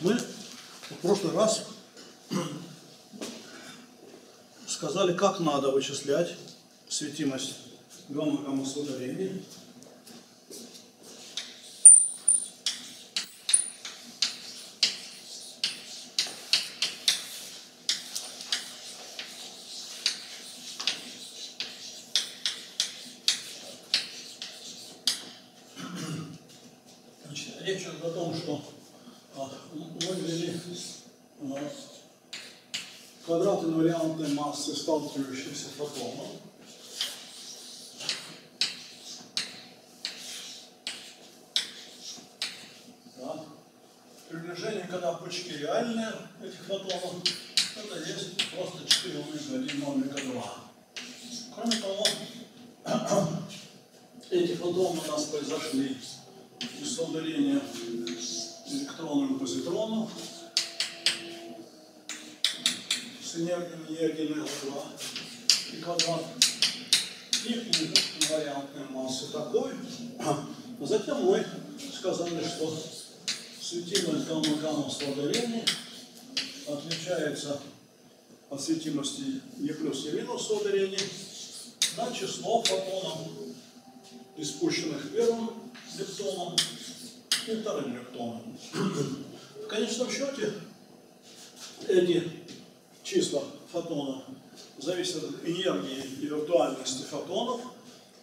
мы в прошлый раз сказали, как надо вычислять светимость гамма-гамма-соударений. Значит, речь идет о том, что а, мы ввели а, квадрат инвариантной массы сталкивающихся фотонов. Да. Приближение, когда пучки реальные этих фотонов, это есть просто 4 омега 1 омега 2. Кроме того, эти фотоны у нас произошли из соударения электронов и позитронов с энергией Е1 Л2 и квадрат их инвариантной массы такой. Затем мы сказали, что светимость гамма-гамма соударений отличается от светимости Е плюс Е минус соударений на число фотонов, испущенных первым лептоном и вторым лептоном. В конечном счете эти числа фотонов зависят от энергии и виртуальности фотонов.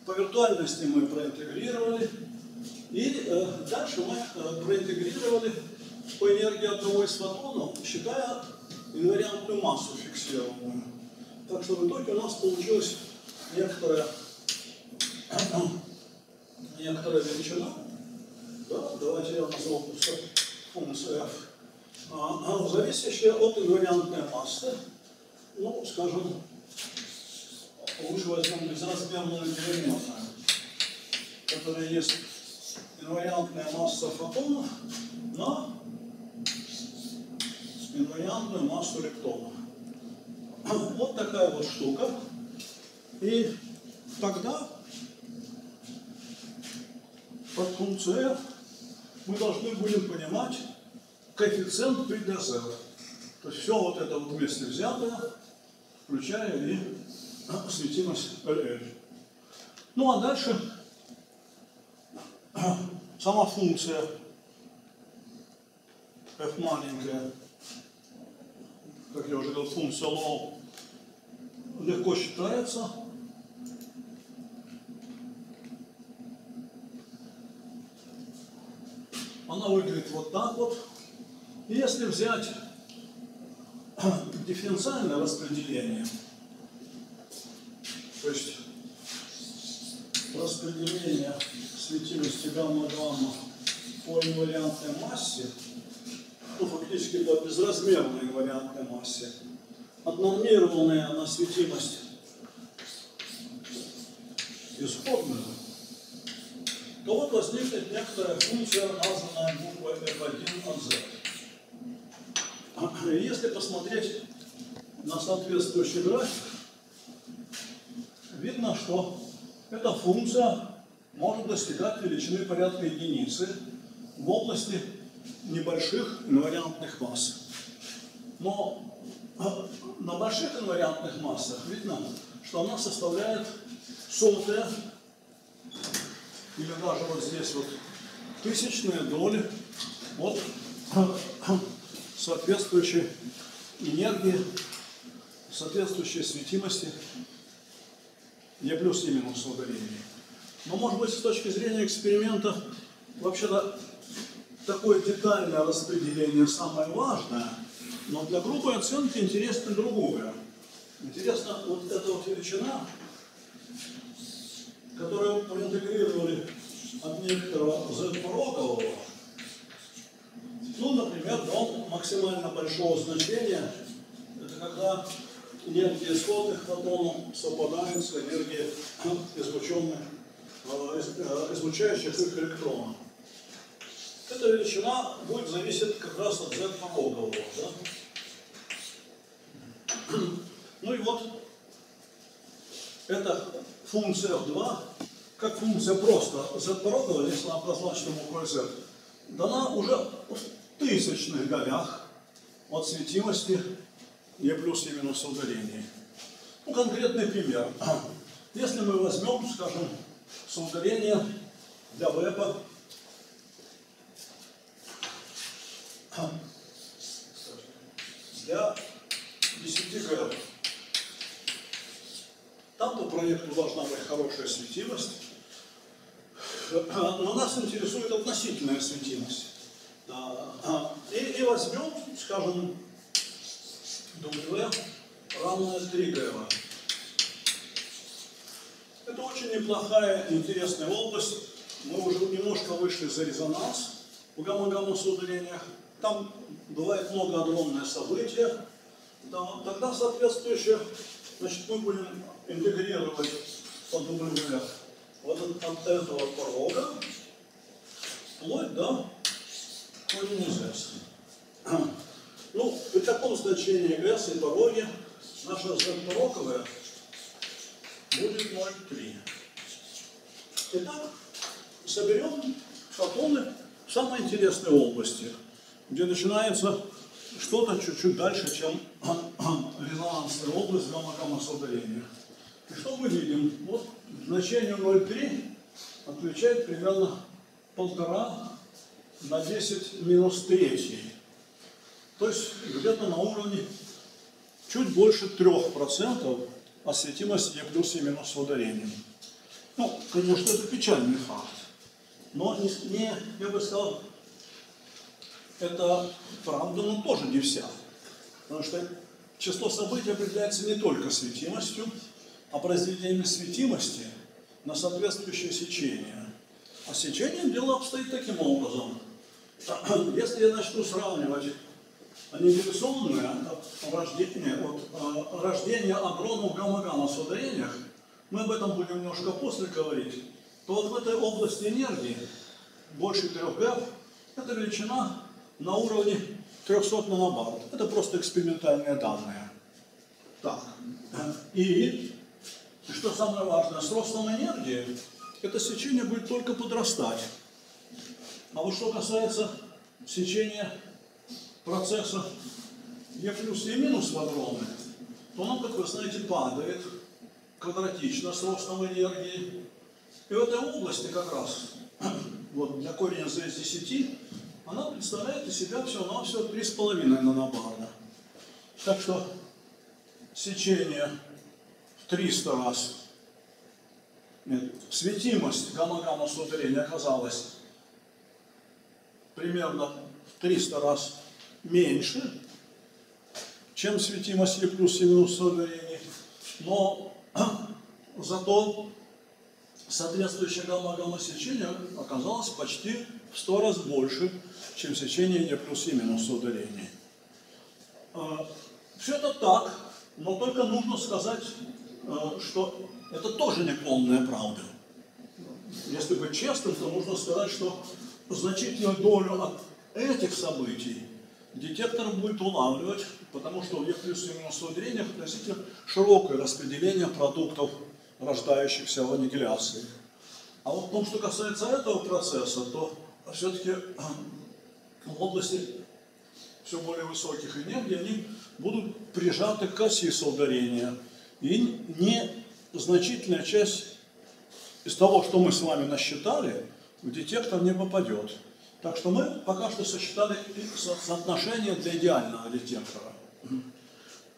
По виртуальности мы проинтегрировали. И э, дальше мы э, проинтегрировали по энергии одного из фотонов, считая инвариантную массу фиксированную. Так что в итоге у нас получилась некоторая, некоторая величина. Да, давайте я назову просто функцию f. А, а, зависящая от инвариантной массы, ну, скажем, лучше возьмем безразмерную переменную, которая есть инвариантная масса фотонов на инвариантную массу лептонов. Вот такая вот штука. И тогда под функцией f мы должны будем понимать коэффициент при ДЗ. То есть все вот это вот вместе взятое, включая и светимость LL. Ну а дальше сама функция f маленькая, как я уже говорил, функция low, легко считается. Она выглядит вот так вот. И если взять дифференциальное распределение, то есть распределение светимости гамма-гамма по инвариантной массе, ну, фактически по безразмерной инвариантной массе, отнормированная на светимость. Исходную, то вот возникнет некоторая функция, названная буквой f1 от z. Если посмотреть на соответствующий график, видно, что эта функция может достигать величины порядка единицы в области небольших инвариантных масс. Но на больших инвариантных массах видно, что она составляет сотая или даже вот здесь вот тысячные доли от соответствующей энергии, соответствующей светимости Е плюс и минус ударения. Но может быть с точки зрения эксперимента вообще-то такое детальное распределение самое важное, но для грубой оценки интересно другое. Интересно вот эта вот величина, которую проинтегрировали от некоторого z-порогового, ну, например, до максимально большого значения, это когда энергия исходных фотонов совпадает с энергией излученных, излучающих их электронов. Эта величина будет зависеть как раз от z-порогового. Да? Ну и вот эта функция f2, как функция просто z-пороговая, если она обозначена буквой z, дана уже тысячных голях от светимости Е плюс Е минус в удалении. Ну, конкретный пример. Если мы возьмем, скажем, соударение для веба для 10 грамм. Там по проекту должна быть хорошая светимость, но нас интересует относительная светимость. И, и возьмем, скажем, W равное 3 ГВ. Это очень неплохая, интересная область. Мы уже немножко вышли за резонанс в гамма-гамма соударениях. Там бывает много огромное события. Да, тогда соответствующее, значит, мы будем интегрировать по W вот от, от этого порога вплоть до S. Ну, при таком значении S и пороге наша Z будет 0,3. Итак, соберем фотоны в самой интересной области, где начинается что-то чуть-чуть дальше, чем резонансная область гамма-гамма соударения. И что мы видим? Вот значение 0,3 отвечает примерно полтора на 10 минус 3. То есть где-то на уровне чуть больше 3% осветимости Е плюс и минус с ударением. Ну, конечно, это печальный факт. Но не, не, я бы сказал, это правда, но тоже не вся. Потому что число событий определяется не только светимостью, а произведением светимости на соответствующее сечение. А сечением дело обстоит таким образом. Если я начну сравнивать рождение, вот, а, рождение агронов гамма-гамма соударениях, мы об этом будем немножко после говорить, то вот в этой области энергии больше 3 ГЭФ это величина на уровне 300 нанобард. Это просто экспериментальные данные. Так. И, что самое важное, с ростом энергии это сечение будет только подрастать. А вот что касается сечения процесса Е плюс и минус в адроны, то он, как вы знаете, падает квадратично с ростом энергии. И в этой области как раз, вот для корня z из 10, она представляет из себя всего-навсего 3,5 нанобарда. Так что сечение в 300 раз, нет, светимость гамма-гамма соударения оказалась примерно в 300 раз меньше, чем светимость Е плюс и минус соударений, но зато соответствующее гамма-гамма сечение оказалось почти в 100 раз больше, чем сечение Е плюс и минус соударений. А, Все это так, но только нужно сказать, а, что это тоже не полная правда. Если быть честным, то нужно сказать, что значительную долю от этих событий детектор будет улавливать, потому что в плюс и минус соударениях относительно широкое распределение продуктов, рождающихся в аннигиляции. А вот в том, что касается этого процесса, то все-таки в области все более высоких энергий они будут прижаты к оси соударения. И незначительная часть из того, что мы с вами насчитали, детектор не попадет. Так что мы пока что сосчитали соотношение для идеального детектора.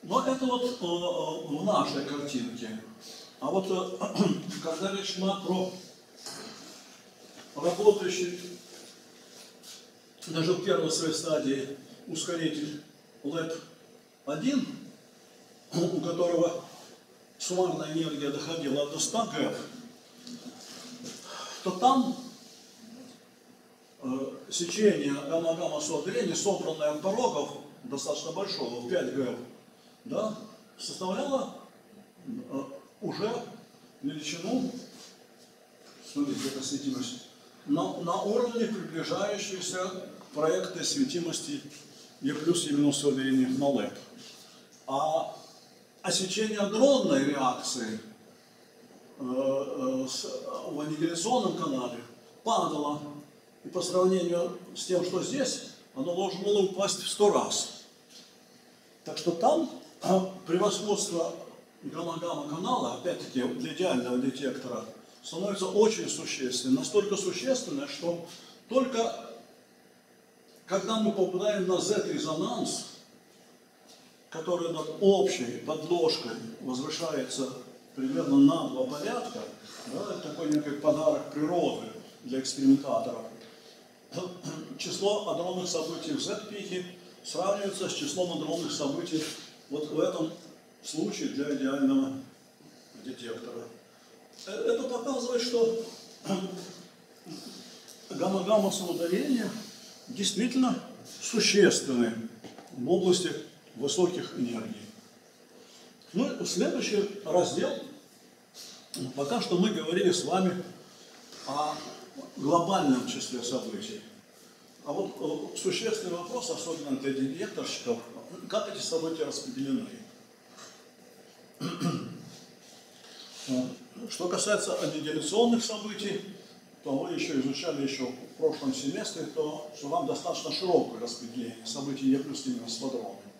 Но это вот э, э, в нашей картинке. А вот э, когда речь шла про работающий даже в первой своей стадии ускоритель LEP-1, у которого суммарная энергия доходила до 100 ГЭФ, то там сечение гамма-гамма соударения, собранное от порогов достаточно большого, в 5 ГЭФ, да, составляло э, уже величину, смотрите, это светимость, на, на уровне приближающейся проекта светимости Е плюс и минус уверения на ЛЭП. А осечение дронной реакции э, э, с, в аннигиляционном канале падало. И по сравнению с тем, что здесь, оно должно было упасть в 100 раз. Так что там а, превосходство гамма-гамма канала, опять-таки для идеального детектора, становится очень существенным. Настолько существенное, что только когда мы попадаем на Z-резонанс, который над общей подложкой возвышается примерно на два порядка, да, это такой некий подарок природы для экспериментаторов, число адронных событий в Z-пике сравнивается с числом адронных событий вот в этом случае для идеального детектора. Э, это показывает, что гамма-гамма самоударения действительно существенны в области высоких энергий. Ну, следующий раздел. Пока что мы говорили с вами о глобальном числе событий. А вот э, существенный вопрос, особенно для детекторщиков, как эти события распределены. Что касается аннигиляционных событий, то вы еще изучали еще в прошлом семестре, то что вам достаточно широкое распределение событий Е плюс минус квадратный.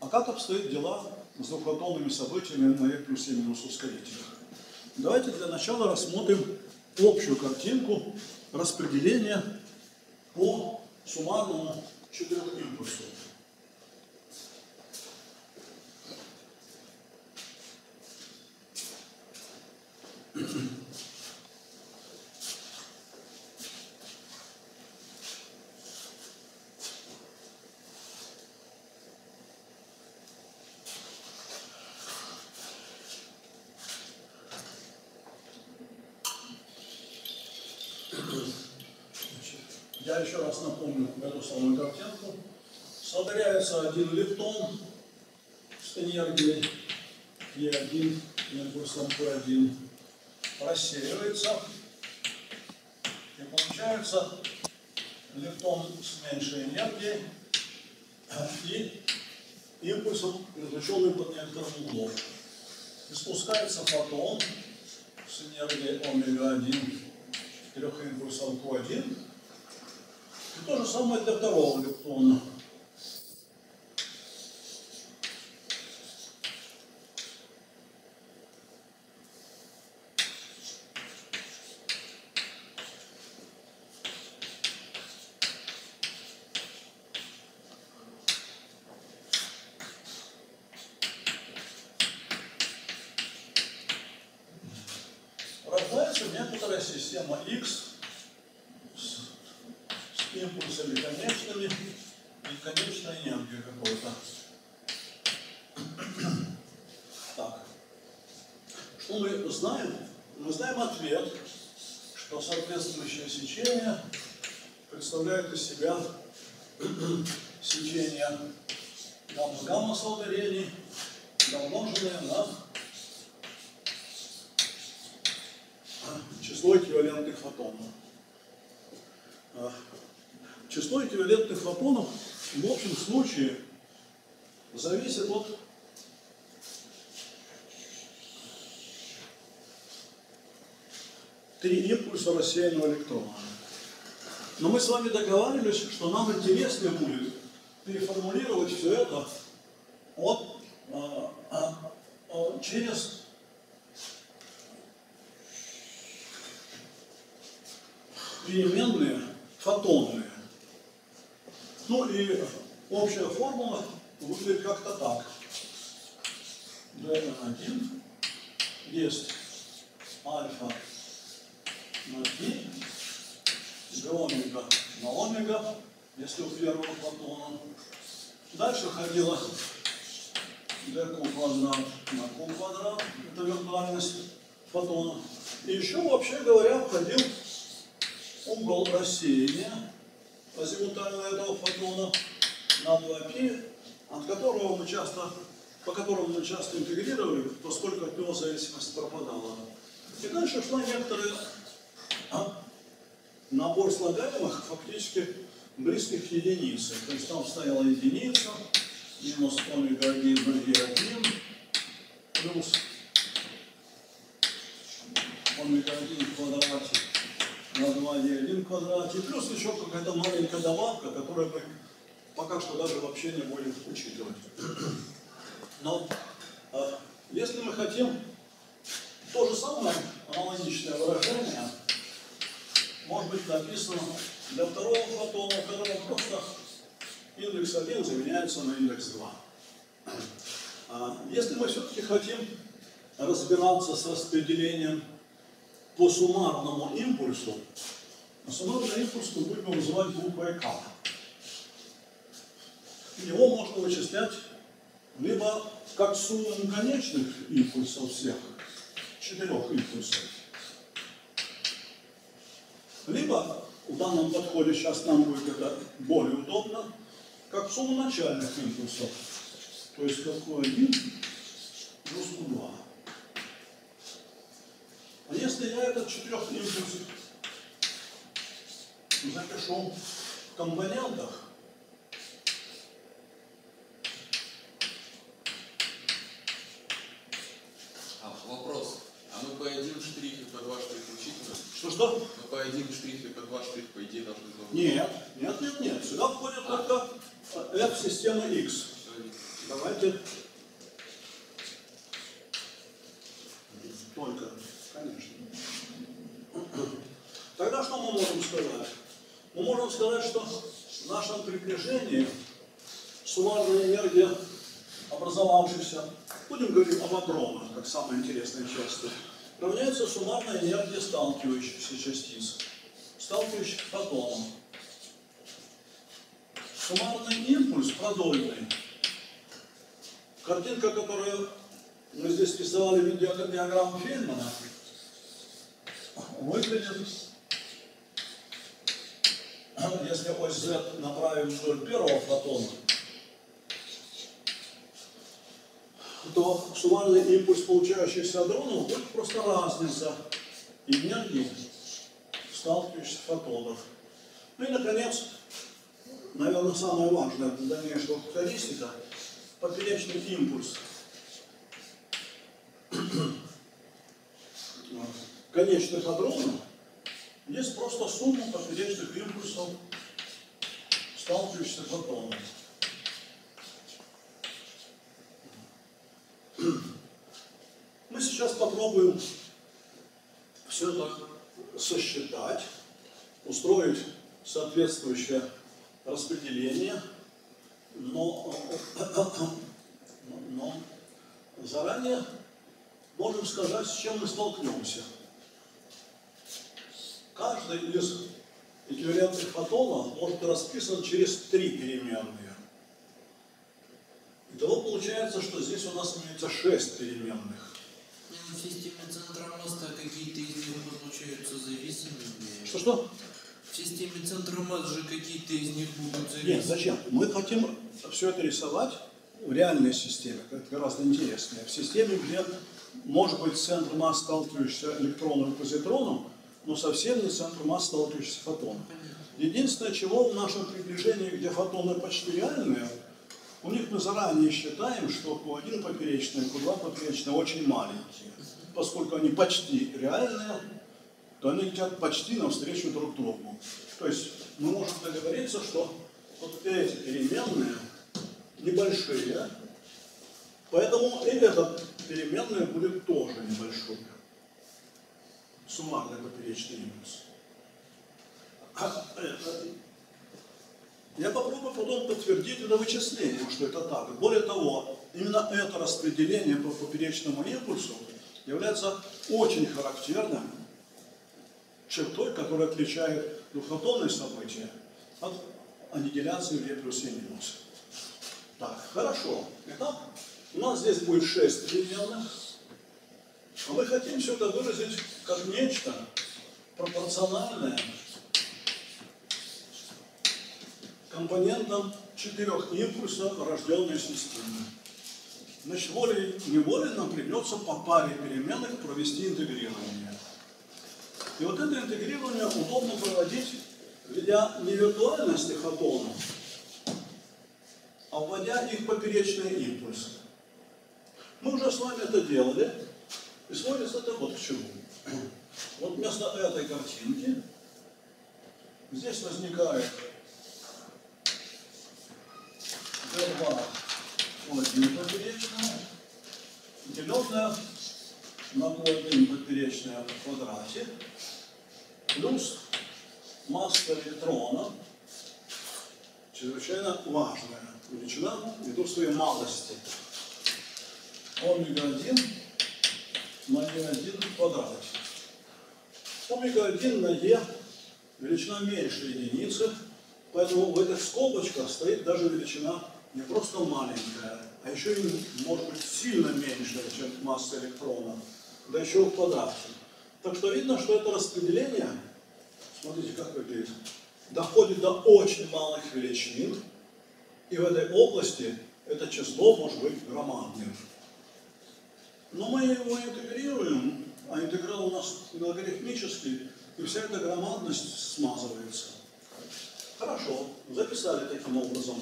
А как обстоят дела с двухфотонными событиями на Е плюс минус ускорителях? Давайте для начала рассмотрим общую картинку распределения по суммарному четырехимпульсу. Я еще раз напомню самую картинку. Сотворяется один лептон с энергией Е1, импульсом Q1, рассеивается, и получается лептон с меньшей энергией и импульсом, переключенным под некоторым углом. И спускается фотон с энергией омега-1 трех импульсов Q1 и то же самое для второго лептона. Рождается некоторая система X импульсами конечными и конечной энергией какой-то. Так. Что мы знаем? Мы знаем ответ, что соответствующее сечение представляет из себя сечение гамма-гамма соударений, умноженное на число эквивалентных фотонов. Число эквивалентных фотонов в общем случае зависит от три импульса рассеянного электрона. Но мы с вами договаривались, что нам интереснее будет переформулировать все это от, а, а, а, через переменные фотонные. Ну и общая формула выглядит как-то так. dn1 есть альфа на π, омега на омега, если у первого фотона. Дальше ходила dq квадрат на q квадрат, это виртуальность фотона. И еще, вообще говоря, входил угол рассеяния азимутально этого фотона на 2π, от которого мы часто, по которому мы часто интегрировали, поскольку от него зависимость пропадала. И дальше шла некоторый а, набор слагаемых, фактически близких к единице. То есть там стояла единица, минус омега-1 e1, плюс омега-1 в квадрате на 2e1 квадрате, плюс еще какая-то маленькая добавка, которую мы пока что даже вообще не будем учитывать. Но э, если мы хотим то же самое аналогичное выражение, может быть написано для второго фотона, у просто индекс 1 заменяется на индекс 2. А если мы все-таки хотим разбираться с распределением по суммарному импульсу, суммарный импульс мы будем называть буквой К. Его можно вычислять либо как сумму конечных импульсов всех, четырех импульсов, либо в данном подходе сейчас нам будет это более удобно, как сумму начальных импульсов. То есть какой один плюс Q2. А если я этот четырех импульс запишу в компонентах, А, вопрос. А мы по один штрих и по два штриха учитываем? что-что? Один штрих и по два штриха, по идее, должны знать. Нет, нет, нет, нет. Сюда входит только F система X. Давайте только, конечно. Тогда что мы можем сказать? Мы можем сказать, что в нашем приближении суммарная энергия, образовавшаяся, будем говорить об адронах, как самая интересная часть, равняется суммарной энергии сталкивающихся частиц, сталкивающих фотонов. Суммарный импульс продольный. Картинка, которую мы здесь рисовали в виде диаграммы Фейнмана, выглядит, если ось Z направим вдоль первого фотона, то суммарный импульс, получающийся от дронов, будет просто разница энергии сталкивающихся фотонов. Ну и, наконец, наверное, самое важное для дальнейшего характеристика – поперечный импульс. конечных адронов есть просто сумма поперечных импульсов сталкивающихся фотонов. Мы сейчас попробуем все это сосчитать, устроить соответствующее распределение, но, но заранее можем сказать, с чем мы столкнемся. Каждый из эквивалентных фотонов может расписан через три переменные. Итого получается, что здесь у нас имеется шесть переменных. В системе центра массы какие-то из них получаются зависимыми. Что-что? В системе центра масс же какие-то из них будут Нет, зависимыми. зачем? Мы хотим все это рисовать в реальной системе, это гораздо интереснее. В системе, где может быть центр масс, сталкивающийся электроном и позитроном, но совсем не центр масс, сталкивающийся фотоном. Единственное, чего в нашем приближении, где фотоны почти реальные, у них мы заранее считаем, что Q1 поперечный, Q2 поперечный очень маленькие. Поскольку они почти реальные, то они летят почти навстречу друг другу. То есть мы можем договориться, что вот эти переменные небольшие, поэтому и эта переменная будет тоже небольшой. Суммарный поперечный импульс. Я попробую потом подтвердить это вычислением, что это так. Более того, именно это распределение по поперечному импульсу является очень характерным чертой, которая отличает двухфотонные события от аннигиляции в Е плюс и минус. Так, хорошо. Итак, у нас здесь будет 6 переменных. А мы хотим все это выразить как нечто пропорциональное компонентам четырех импульсов рожденной системы. Значит, волей-неволей нам придется по паре переменных провести интегрирование. И вот это интегрирование удобно проводить, введя не виртуальности фотонов, а вводя их поперечные импульсы. Мы уже с вами это делали, и сводится это вот к чему. Вот вместо этой картинки здесь возникает D2 Q1 поперечная, деленная на Q1 поперечная в квадрате, плюс масса электрона, чрезвычайно важная величина ввиду своей малости. Омега-1 на Е1 в квадрате. Омега-1 на Е величина меньше единицы, поэтому в этих скобочках стоит даже величина не просто маленькая, а еще и может быть сильно меньше, чем масса электрона, да еще в квадрате. Так что видно, что это распределение, смотрите, как выглядит, доходит до очень малых величин, и в этой области это число может быть громадным. Но мы его интегрируем, а интеграл у нас логарифмический, и вся эта громадность смазывается. Хорошо, записали таким образом.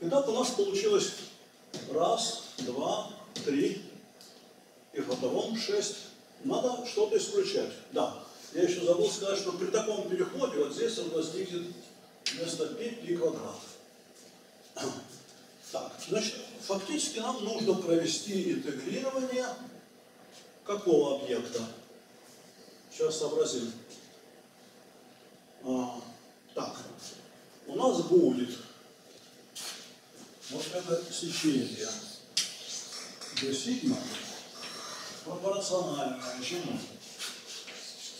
Итак, у нас получилось раз, два, три, и фотовом шесть. Надо что-то исключать. Да, я еще забыл сказать, что при таком переходе вот здесь вот возникнет вместо π пи квадрат. Так, значит, фактически нам нужно провести интегрирование какого объекта? Сейчас сообразим. А, так, у нас будет вот это сечение. D сигма пропорциональное чему?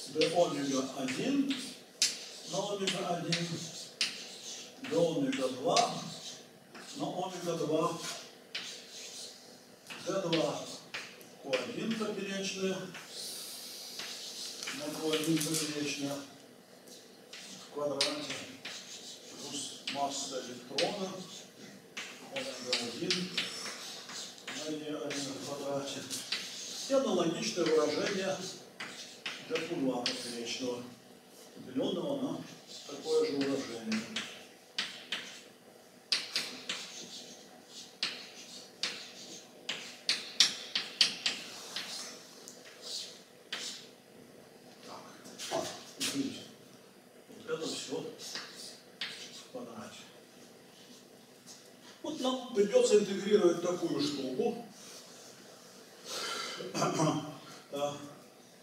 d омега 1 на омега 1 до омега 2 на омега 2 d2 q1 поперечная на q1 поперечная в квадрате плюс масса электрона омега-1 на Е1 в квадрате. И аналогичное выражение для Q2 поперечного, деленного на такое же выражение. Так, а, извините. Вот это все в квадрате. Вот нам придется интегрировать такую штуку.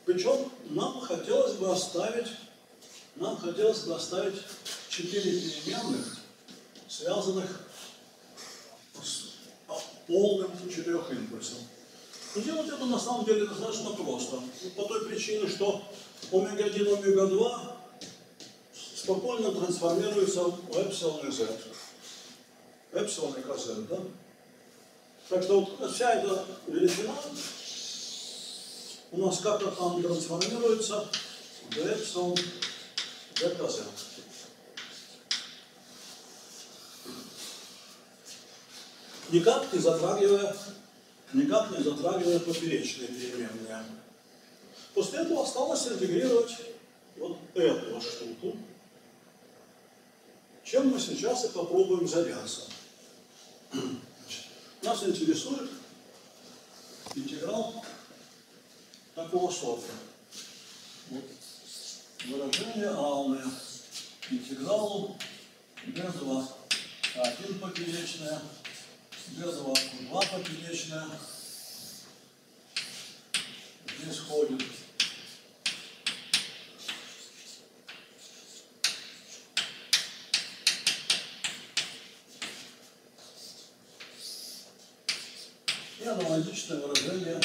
Причем нам хотелось бы оставить, нам хотелось бы оставить четыре переменных, связанных с полным четырехимпульсом. Но делать это на самом деле достаточно просто. По той причине, что омега-1, омега-2 спокойно трансформируются в эпсилон и z Так что вот вся эта величина у нас как-то там трансформируется в эпсилон дкз. Никак не затрагивая, никак не затрагивая поперечные переменные. После этого осталось интегрировать вот эту штуку, чем мы сейчас и попробуем заняться. Нас интересует интеграл такого сорта. Вот. Выражение равное интегралу d2 1 поперечная, d2 2 поперечная. Здесь ходит и аналогичное выражение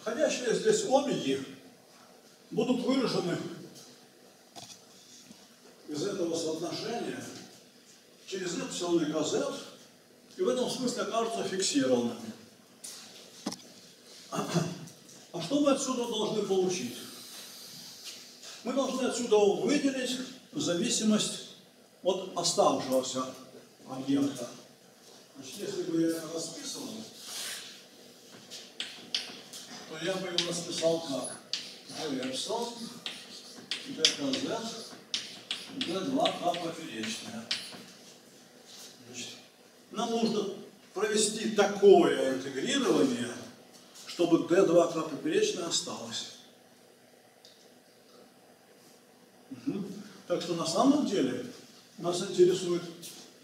Входящие здесь омеги будут выражены из этого соотношения через эпсилон и кз, и в этом смысле окажутся фиксированными. А что мы отсюда должны получить? Мы должны отсюда выделить зависимость от оставшегося объекта. Значит, если бы я расписывал, то я бы его расписал как dkz, d2 k поперечная. Значит, нам нужно провести такое интегрирование, чтобы D2К поперечная осталась. Так что на самом деле нас интересует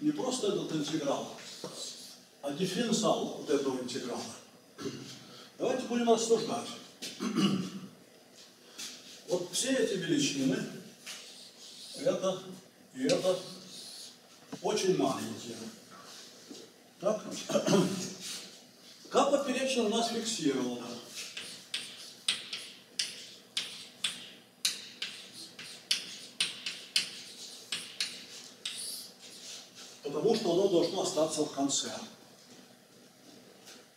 не просто этот интеграл, а дифференциал вот этого интеграла. Давайте будем рассуждать. Вот все эти величины, это и это очень маленькие. Так? К поперечная у нас фиксирована. Потому что оно должно остаться в конце.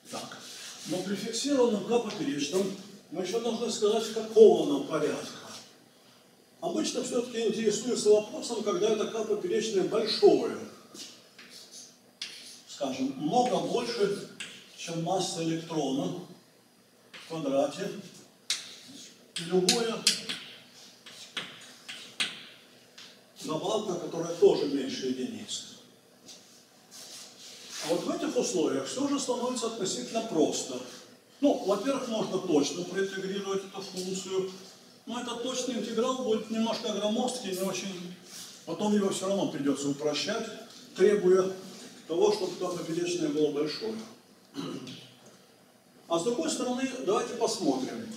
Так. Но при фиксированном К поперечном мы еще должны сказать, какого оно порядка. Обычно все-таки интересуется вопросом, когда это К поперечное большое. Скажем, много больше, чем масса электрона в квадрате. Любое добавка, которая тоже меньше единицы. А вот в этих условиях все же становится относительно просто. Ну, во-первых, можно точно проинтегрировать эту функцию, но этот точный интеграл будет немножко громоздкий, не очень... Потом его все равно придется упрощать, требуя того, чтобы то поперечное было большое. А с другой стороны, давайте посмотрим.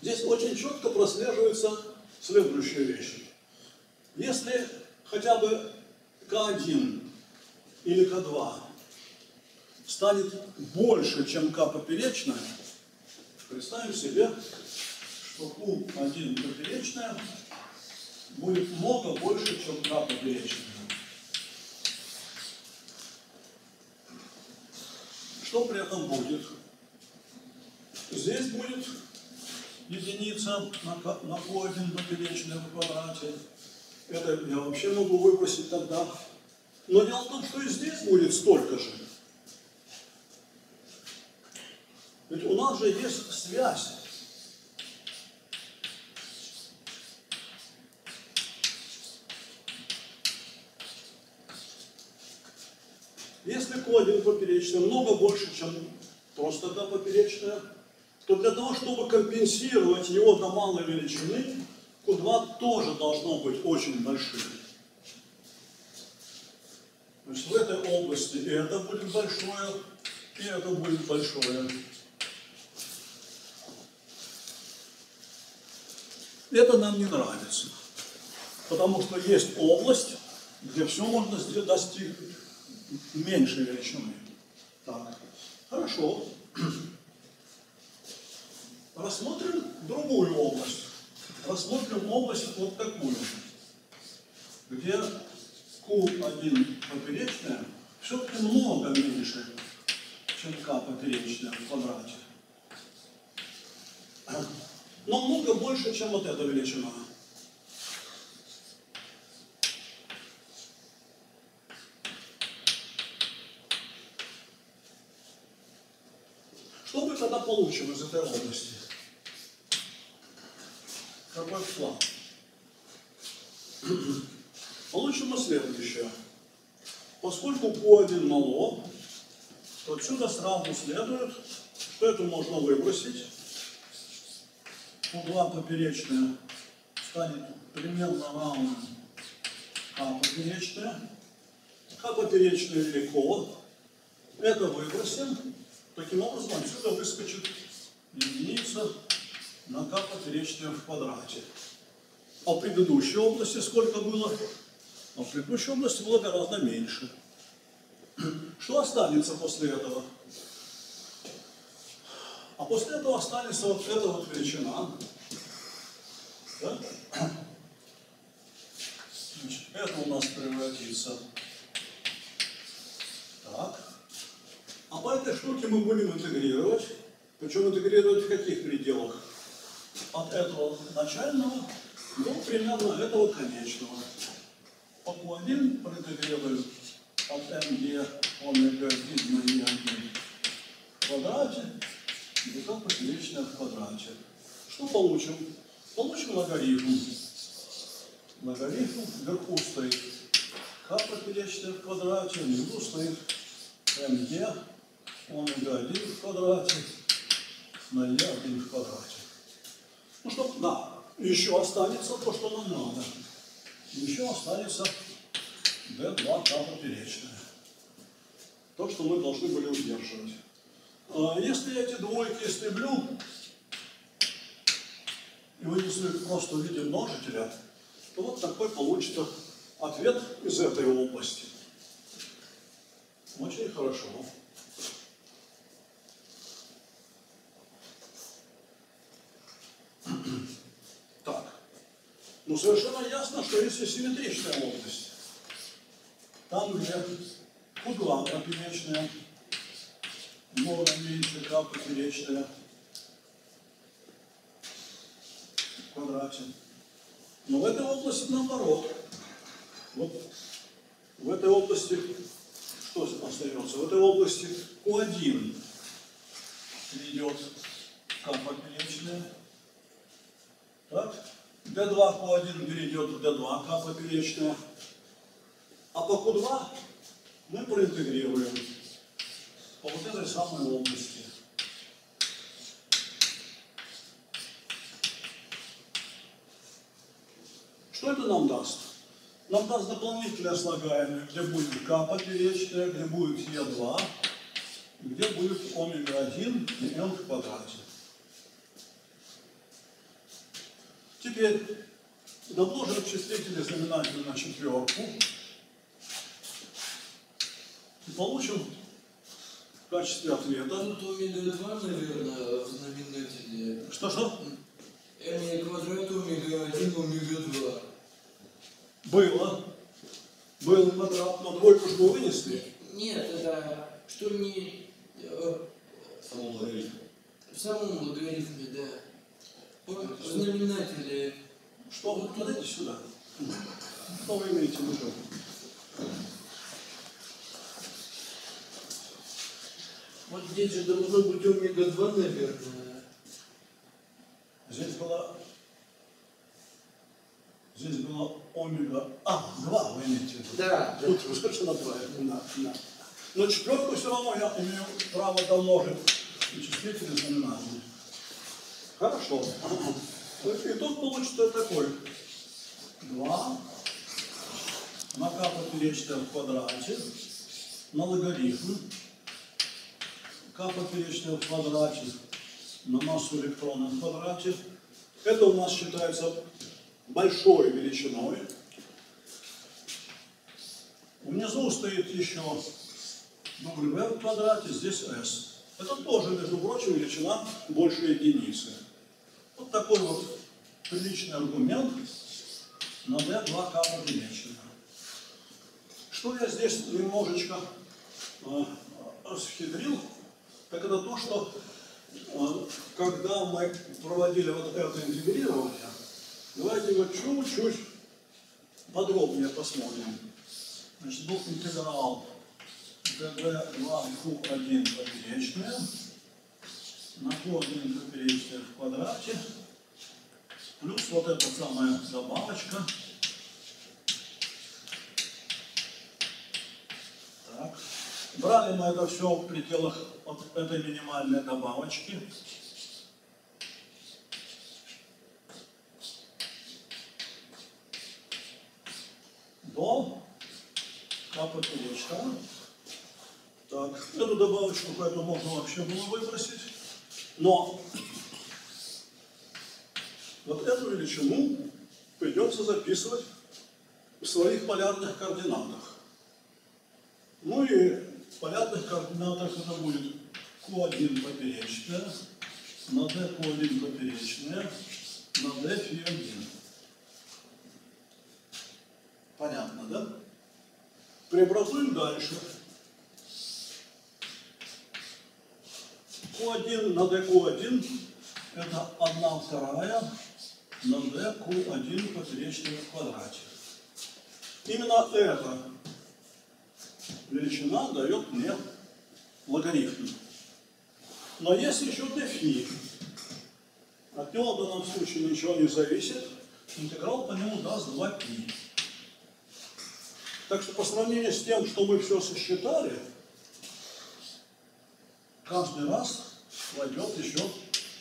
Здесь очень четко прослеживается следующая вещь. Если хотя бы К1 или К2 станет больше, чем К поперечная, представим себе, что Q1 поперечная будет много больше, чем К поперечная. Что при этом будет? Здесь будет единица на, на Q1 поперечная в квадрате. Это я вообще могу выбросить тогда. Но дело в том, что и здесь будет столько же. Ведь у нас же есть связь. Если Q1 поперечная много больше, чем просто К поперечная, то для того, чтобы компенсировать его до малой величины, Q2 тоже должно быть очень большим. То есть в этой области и это будет большое, и это будет большое. Это нам не нравится. Потому что есть область, где все можно достигнуть меньшей величины. Так, хорошо. Рассмотрим другую область. Рассмотрим область вот такую, где Q1 поперечная все-таки много меньше, чем К поперечная в квадрате. Но много больше, чем вот эта величина. Что мы тогда получим из этой области? Какой вклад? Получим мы следующее. Поскольку Q1 мало, то отсюда сразу следует, что это можно выбросить. Q2 поперечная станет примерно равным К поперечная. К поперечная велико. Это выбросим. Таким образом отсюда выскочит единица на К поперечная в квадрате. А в предыдущей области сколько было? А в предыдущей области было гораздо меньше. Что останется после этого? А после этого останется вот эта вот величина. Да? Значит, это у нас превратится. Так. А по этой штуке мы будем интегрировать. Причем интегрировать в каких пределах? От этого начального до примерно этого конечного. Q1 проинтегрируем от mg омега видно и 1 в квадрате до К поперечная в квадрате. Что получим? Получим логарифм. Логарифм вверху стоит К поперечная в квадрате, внизу стоит МЕ, омега-1 в квадрате, на Е1 в квадрате. Ну что, да, еще останется то, что нам надо. Еще останется D2К поперечная. То, что мы должны были удерживать. А Если я эти двойки истреблю, и вынесу их просто в виде множителя, то вот такой получится ответ из этой области. Очень хорошо. Так. Ну, совершенно ясно, что если симметричная область, там, где кугла поперечная, много меньше К поперечная в. Но в этой области наоборот. Вот в этой области что остается? В этой области Q1 перейдет К поперечная. Так? D2 Q1 перейдет в D2 К поперечная. А по Q2 мы проинтегрируем по вот этой самой области. Что это нам даст? Нам даст дополнительное слагаемое, где будет К поперечная, где будет Е2, где будет омега-1 и М в квадрате. Теперь домножим числитель знаменатель на четверку и получим в качестве ответа. Тут омега-2, наверное, в знаменателе. Что-что? м квадрат омега-1, омега-2. Было. Был квадрат, но двойку же мы вынесли. Нет, это что не э, Самому логарифму. в самом логарифме, да. В знаменателе Что вы подайте сюда? Что вы имеете в виду? Вот здесь же должно быть омега-2, наверное. Здесь было... Здесь было омега... А, два вы имеете в виду? Да, Тут совершенно правильно. Да, да. Но четверку все равно я имею право домножить и числитель и знаменатель. Хорошо. И тут получится такой. 2 на k поперечная в квадрате на логарифм k поперечная в квадрате на массу электрона в квадрате. Это у нас считается большой величиной. Внизу стоит еще W в квадрате, здесь S. Это тоже, между прочим, величина больше единицы. Вот такой вот приличный аргумент на D2К поперечная. Что я здесь немножечко э, расхитрил, так это то, что э, когда мы проводили вот это интегрирование, давайте вот чуть-чуть подробнее посмотрим. Значит, был интеграл dv2q1 поперечная на q1 поперечная в квадрате плюс вот эта самая добавочка. Так. Брали мы это все в пределах вот этой минимальной добавочки. До К поперечного. Так, эту добавочку поэтому можно вообще было выбросить. Но вот эту величину придется записывать в своих полярных координатах. Ну и в полярных координатах это будет Q1 поперечная на D Q1 поперечная на D φ1. Понятно, да? Преобразуем дальше. Q1 на DQ1 это 1 вторая на DQ1 поперечная в квадрате. Именно эта величина дает мне логарифм. Но есть еще дефи. От него в данном случае ничего не зависит. Интеграл по нему даст 2π. Так что по сравнению с тем, что мы все сосчитали, каждый раз войдет еще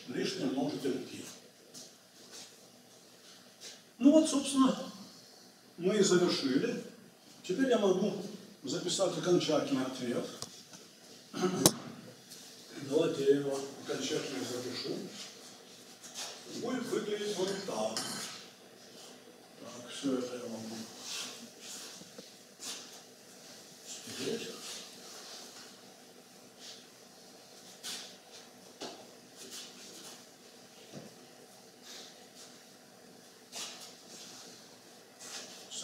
лишний множитель π. Ну вот, собственно, мы и завершили. Теперь я могу записать окончательный ответ. Давайте я его окончательно запишу. Будет выглядеть вот так. Так, все это я могу стереть.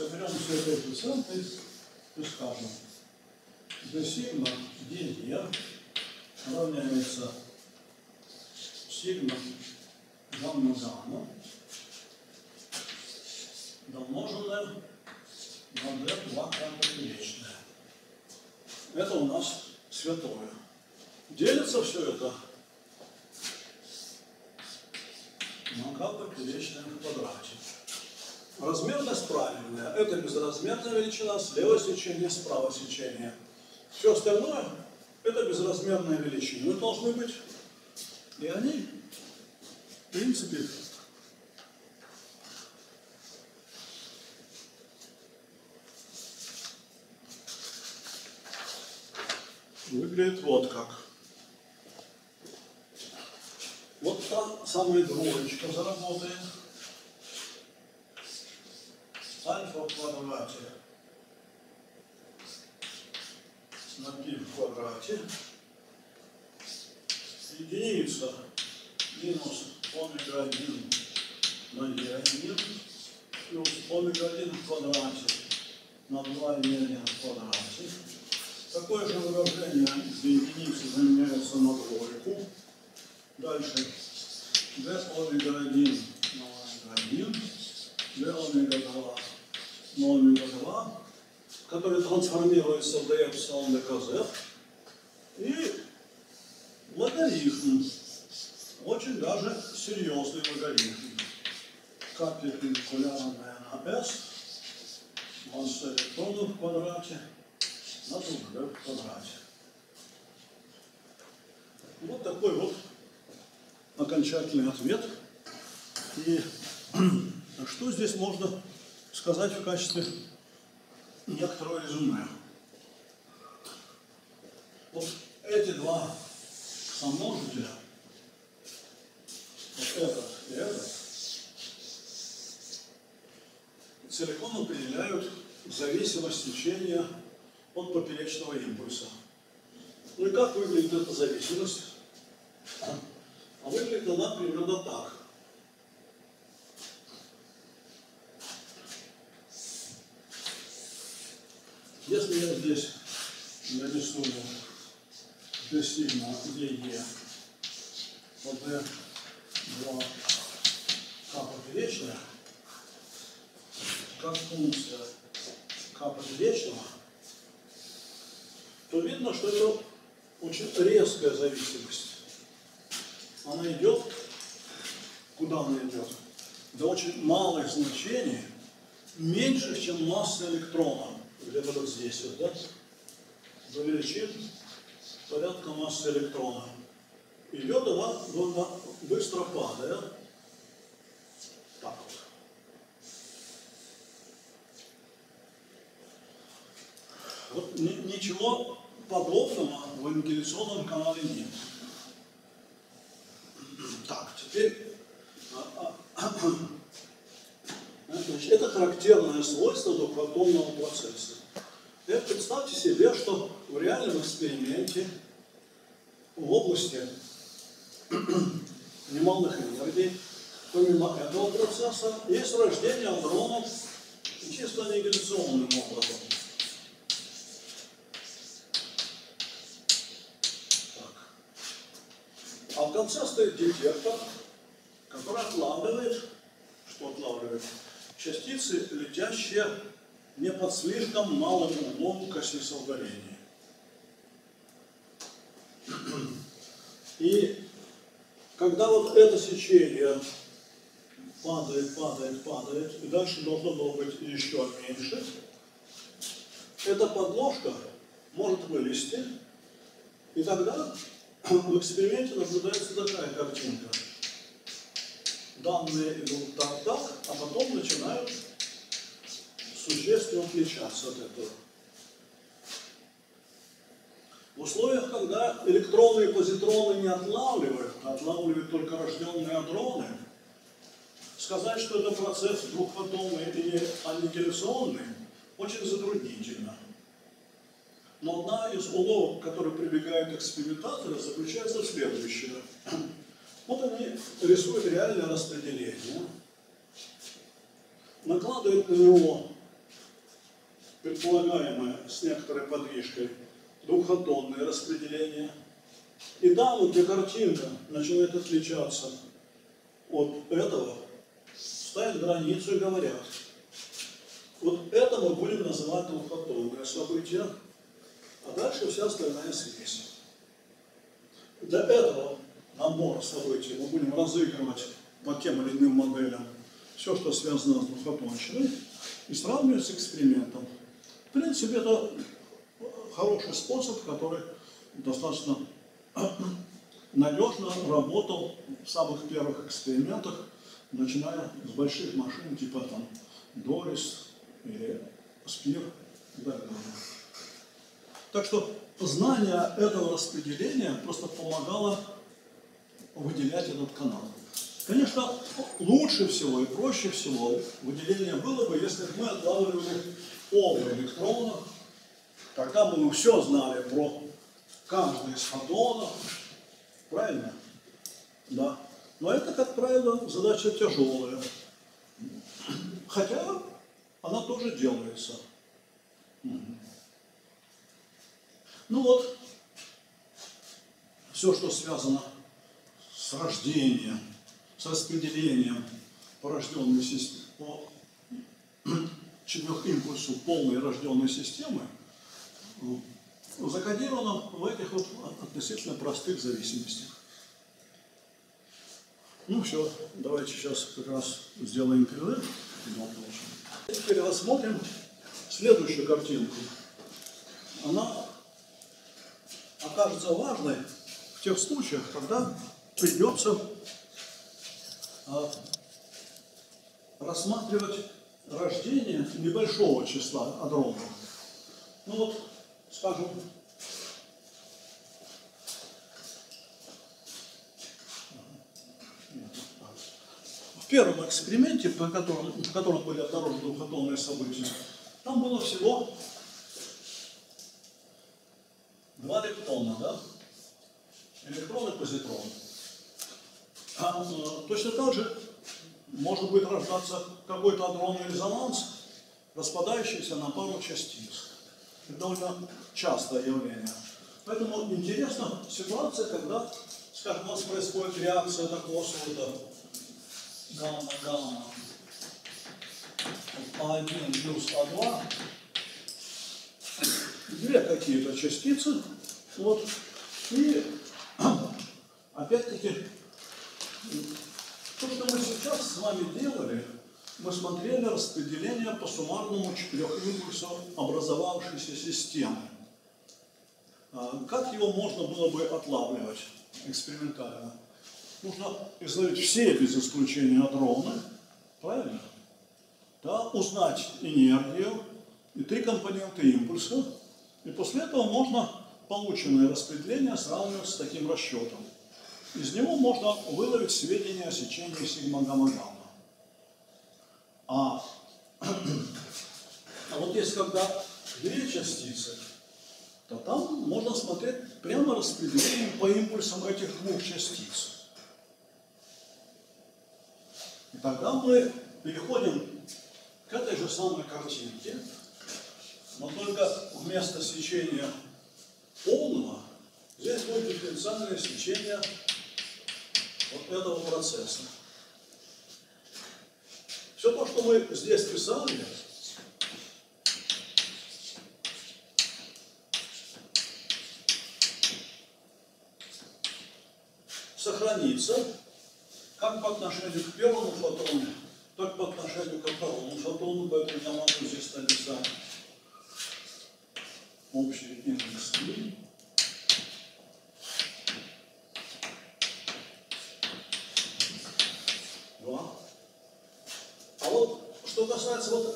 Соберем все это коэффициенты и скажем, d сигма dE равняется сигма гамма гамма домноженное на d2 поперечное. Это у нас святое. Делится все это на k поперечное в квадрате. Размерность правильная. Это безразмерная величина, слева сечение, справа сечение. Все остальное это безразмерные величины. должны быть. И они, в принципе, выглядит вот как. Вот та самая двоечка заработает. Альфа в квадрате на в квадрате единица минус омега-1 на Е1 плюс омега-1 в квадрате. На 2 Е1 в квадрате. Такое же выражение. За единицу заменяется на двойку. Дальше. D омега-1 на омега-1, d омега-2 новыми божества, которые трансформируются в Дэпсалм Казах. И логарифм, очень даже серьезный логарифм. Перпендикулярная на S, масса электронов в квадрате, на G в квадрате. Вот такой вот окончательный ответ. И что здесь можно сказать в качестве некоторого резюме? Вот эти два сомножителя, вот этот и этот, целиком определяют зависимость течения от поперечного импульса. Ну и как выглядит эта зависимость? А выглядит она примерно так. Если я здесь нарисую d сигма DE по d 2 k поперечная, как функция k поперечного, то видно, что это очень резкая зависимость. Она идет, куда она идет? До очень малых значений, меньше, чем масса электрона, где-то вот здесь вот, да? До величин порядка массы электрона. Идет она ну, быстро падая. Так вот. Вот ничего подобного в вентиляционном канале нет. Так, теперь значит, это характерное свойство двухфотонного процесса. Теперь представьте себе, что в реальном эксперименте в области немалых энергий, помимо этого процесса, есть рождение адронов чисто аннигиляционным образом. А в конце стоит детектор, который отлавливает, что отлавливает? Частицы, летящие не под слишком малым углом к оси соударения. И когда вот это сечение падает, падает, падает, и дальше должно было быть еще меньше, эта подложка может вылезти, и тогда в эксперименте наблюдается такая картинка. Данные идут так-так, а потом начинают существенно отличаться от этого. В условиях, когда электроны и позитроны не отлавливают, а отлавливают только рожденные адроны, сказать, что это процесс двухфотонный или аннигиляционный, очень затруднительно. Но одна из уловок, к которой прибегают экспериментаторы, заключается в следующем. Вот они рисуют реальное распределение, накладывают на него предполагаемое с некоторой подвижкой двухфотонное распределение. И там, где картинка начинает отличаться от этого, ставят границу и говорят, вот это мы будем называть двухфотонное событие, а дальше вся остальная смесь. Для этого набора событий мы будем разыгрывать по тем или иным моделям все, что связано с двухфотонщиной, и сравнивать с экспериментом. В принципе, это хороший способ, который достаточно надежно работал в самых первых экспериментах, начиная с больших машин типа там Дорис или Спир и так далее. Так что знание этого распределения просто помогало выделять этот канал. Конечно, лучше всего и проще всего выделение было бы, если бы мы отлавливали оба электрона, тогда бы мы все знали про каждый из фотонов, правильно? Да. Но это, как правило, задача тяжелая. Хотя она тоже делается. Ну вот, все, что связано с рождением, с распределением порожденной системы, по четырехимпульсу полной рожденной системы, ну, закодировано в этих вот относительно простых зависимостях. Ну все, давайте сейчас как раз сделаем перерыв. Теперь рассмотрим следующую картинку. Она окажется важной в тех случаях, когда придется а, рассматривать рождение небольшого числа адронов. Ну вот, скажем, в первом эксперименте, по которому, в котором были обнаружены двухфотонные события, там было всего два лептона, да? Электрон и позитрон. А, точно так же может быть рождаться какой-то адронный резонанс, распадающийся на пару частиц. Это довольно частое явление. Поэтому интересна ситуация, когда, скажем, у нас происходит реакция такого сорта. Гамма-гамма А1 плюс А2, две какие-то частицы, вот, и опять-таки то, что мы сейчас с вами делали, мы смотрели распределение по суммарному четырехимпульсу образовавшейся системы. А, как его можно было бы отлавливать экспериментально? Нужно изловить все без исключения адроны, правильно? Да, узнать энергию и три компонента импульса, и после этого можно полученное распределение сравнивать с таким расчетом. Из него можно выловить сведения о сечении сигма-гамма-гамма. А, а вот если когда две частицы, то там можно смотреть прямо распределение по импульсам этих двух частиц. И тогда мы переходим к этой же самой картинке, но только вместо сечения полного здесь будет дифференциальное сечение вот этого процесса. Все то, что мы здесь писали, сохранится как по отношению к первому фотону, так по отношению ко второму фотону, поэтому я могу здесь написать общий индекс И. Два. А вот что касается вот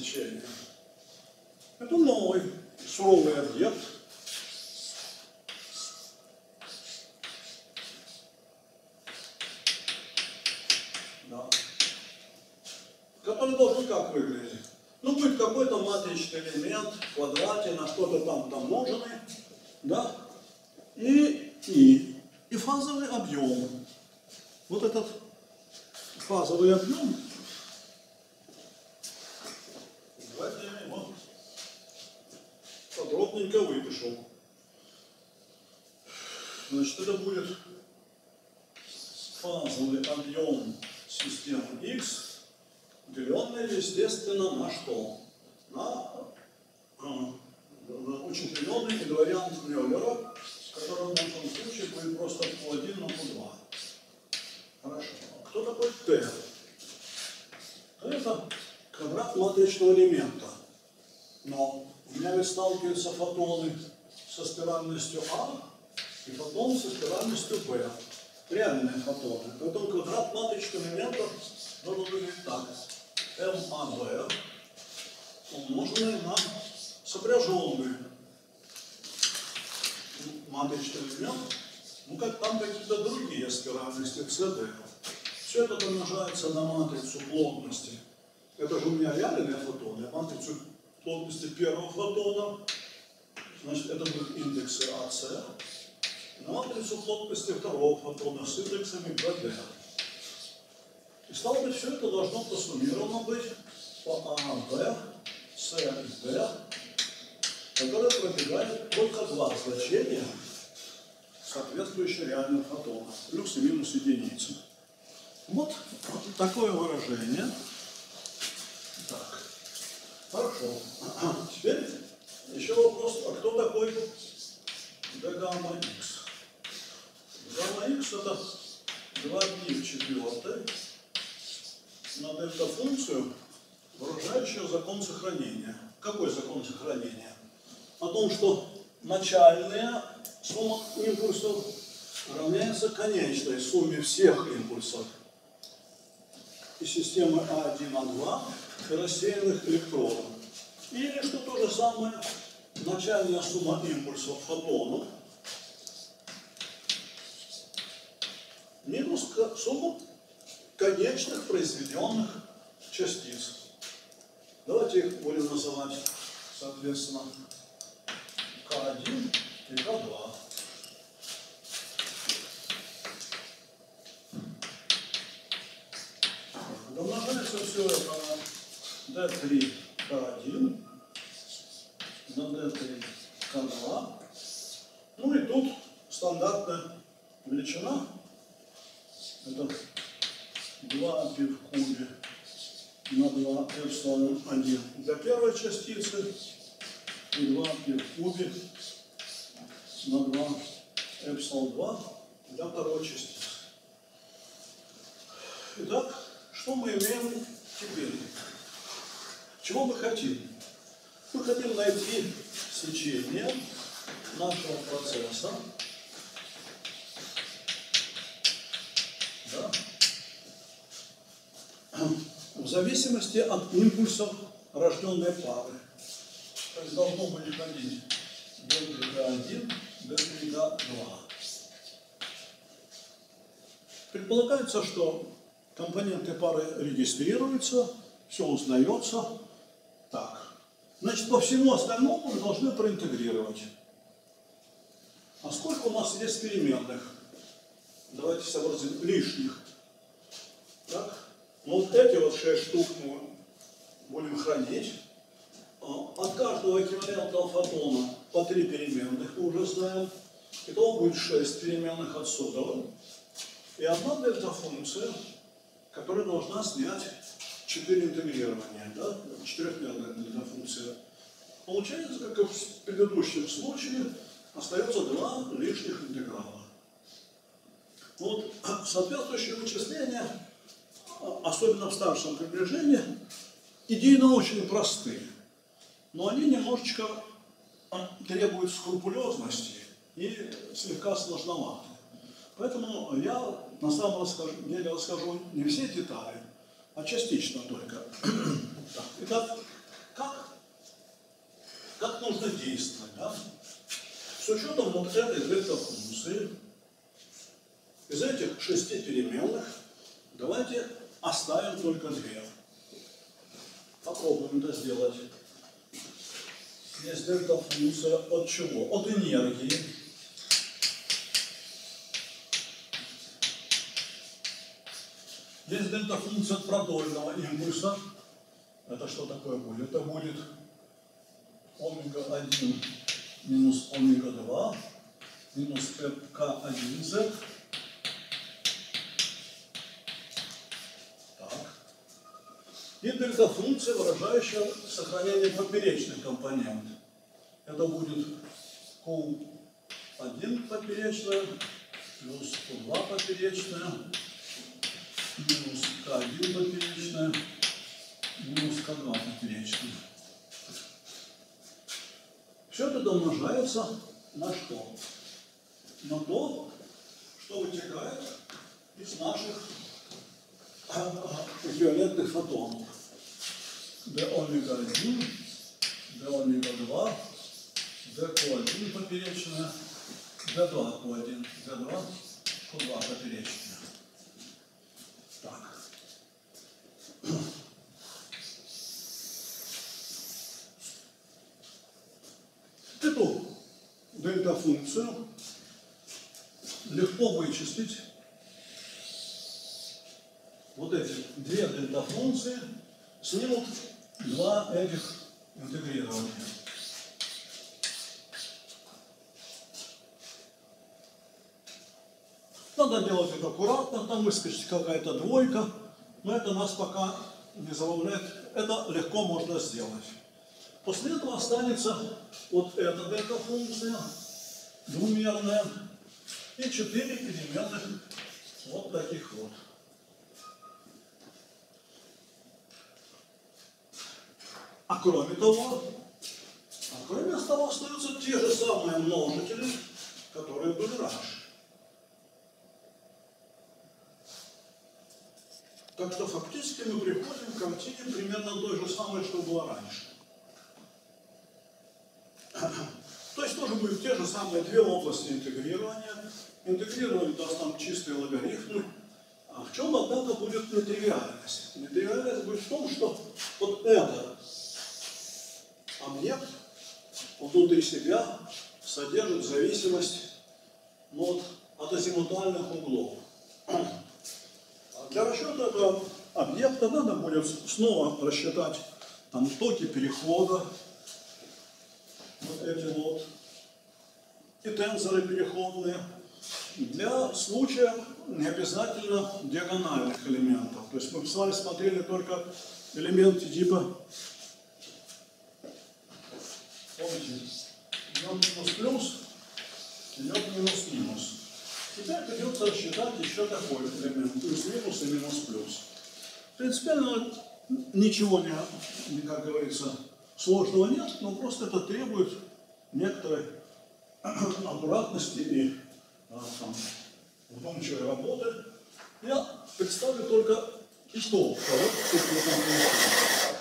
этого сечения, это новый суровый объект. Да. Который должен как выглядеть? Ну, будет какой-то матричный элемент в квадрате, на что-то там домноженный, да? И, и, и фазовый объем. Вот этот фазовый объем, давайте я его подробненько выпишу. Значит, это будет фазовый объем системы X, деленный, естественно, на что? На э, на очень природный инвариант Мюллера, который в нашем случае будет просто Q1 на Q2. Хорошо. Кто такой Т? Т это квадрат матричного элемента. Но у меня ведь сталкиваются фотоны со спиральностью А и со спиральностью Б. Реальные фотоны. Поэтому квадрат матричного элемента должен выглядеть так. МАБ умноженное на сопряженный матричный элемент, ну как там какие-то другие спиральности CD. Все это умножается на матрицу плотности. Это же у меня реальные фотоны, матрицу плотности первого фотона, значит, это будут индексы АС, на матрицу плотности второго фотона с индексами БД. И стало быть, все это должно посуммировано быть по А, Б, С и Д, которые пробегают только два значения, соответствующие реальным фотонам, плюс и минус единицы. Вот такое выражение. Так, хорошо. Теперь еще вопрос, а кто такой гамма x? Гамма x это 2 π в четвертой на дельта-функцию, выражающую закон сохранения. Какой закон сохранения? О том, что начальная сумма импульсов равняется конечной сумме всех импульсов и системы А1, А2 и рассеянных электронов. Или, что то же самое, начальная сумма импульсов фотонов минус сумма конечных произведенных частиц. Давайте их будем называть, соответственно, К1 и К2. Домножается все это на D3 К1, на D3 К2. Ну и тут стандартная величина. Это 2 пи в кубе на 2 эпсилон 1 для первой частицы и 2 пи в кубе на 2 эпсилон 2 для второй частицы. Итак, что мы имеем теперь? Чего мы хотим? Мы хотим найти сечение нашего процесса. Да? в зависимости от импульсов рожденной пары. То есть должно выходить D3K1, D3K2. Предполагается, что компоненты пары регистрируются, все узнается. Так. Значит, по всему остальному мы должны проинтегрировать. А сколько у нас есть переменных? Давайте сообразим лишних. Так? Ну, вот эти вот шесть штук мы будем хранить. А, От каждого эквивалентного фотона по три переменных мы уже знаем. Итого будет шесть переменных от сотого. И одна дельта-функция, которая должна снять четыре интегрирования, да? четырехмерная дельта-функция. Получается, как и в предыдущем случае, остается два лишних интеграла. Вот соответствующие вычисления особенно в старшем приближении, идейно очень простые, но они немножечко а, требует скрупулезности и слегка сложновато. Поэтому я на самом деле расскажу не все детали, а частично только. Так, итак, как, как нужно действовать? Да? С учетом вот этой дельта-функции, из этих шести переменных, давайте оставим только две. Попробуем это сделать. Есть дельта-функция от чего? От энергии. Есть дельта-функция от продольного импульса. Это что такое будет? Это будет омега-1 минус омега-2 минус k1z. Так. И дельта-функция, выражающая сохранение поперечных компонентов. Это будет Q1 поперечная плюс Q2 поперечная минус К1 поперечная минус К2 поперечная. Все это домножается на что? На то, что вытекает из наших а, виолетных фотонов. d омега 1, d омега 2, dq1 поперечная, d2 q1, d2 q2 поперечная. Так. Эту дельта-функцию легко вычислить. Вот эти две дельта-функции снимут два этих интегрирования. Надо делать это аккуратно, там выскочит какая-то двойка, но это нас пока не забавляет. Это легко можно сделать. После этого останется вот эта дельта-функция, двумерная, и четыре переменных вот таких вот. А кроме того, а кроме того остаются те же самые множители, которые были раньше. Так что фактически мы приходим к картине примерно той же самой, что было раньше. То есть тоже будут те же самые две области интегрирования. Интегрирование даст нам чистые логарифмы. А в чем, однако, будет нетривиальность? Нетривиальность будет в том, что вот этот объект внутри себя содержит зависимость ну, вот, от азимутальных углов. Для расчета этого объекта надо будет снова рассчитать там токи перехода, вот эти вот, и тензоры переходные. Для случая не обязательно диагональных элементов. То есть мы с вами смотрели только элементы типа, помните, йод минус плюс, йод минус минус. Теперь придется рассчитать еще такой элемент, плюс-минус и минус-плюс. Принципиально ничего не, как говорится, сложного нет, но просто это требует некоторой аккуратности и а, там, вдумчивой работы. Я представлю только итог того, что.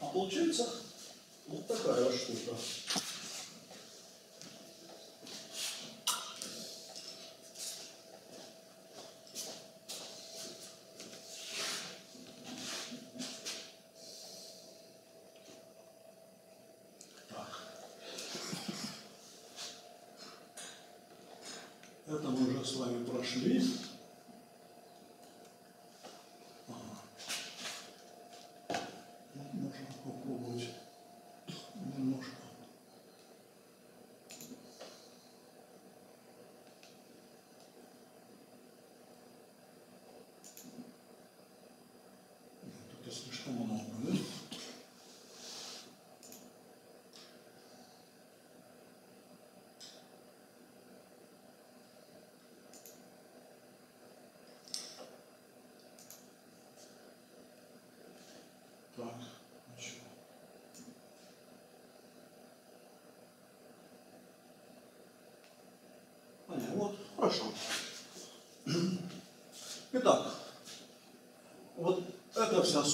А получается вот такая вот штука. Это мы уже с вами прошли. Ага. Ну, Можно попробовать немножко. Нет, Это слишком много, да?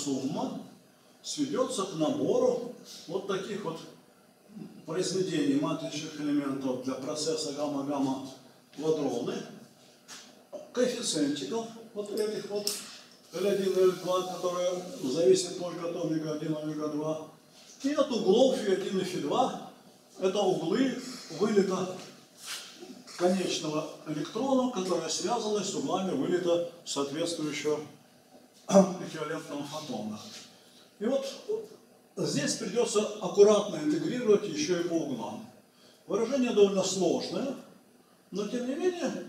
Сумма сведется к набору вот таких вот произведений матричных элементов для процесса гамма-гамма квадроны, коэффициентиков вот этих вот L1 и L2, которые зависят только от омега 1, омега 2, и от углов φ1 и φ2, это углы вылета конечного электрона, которые связаны с углами вылета соответствующего эквивалентного фотона. И вот здесь придется аккуратно интегрировать еще и по углам. Выражение довольно сложное, но тем не менее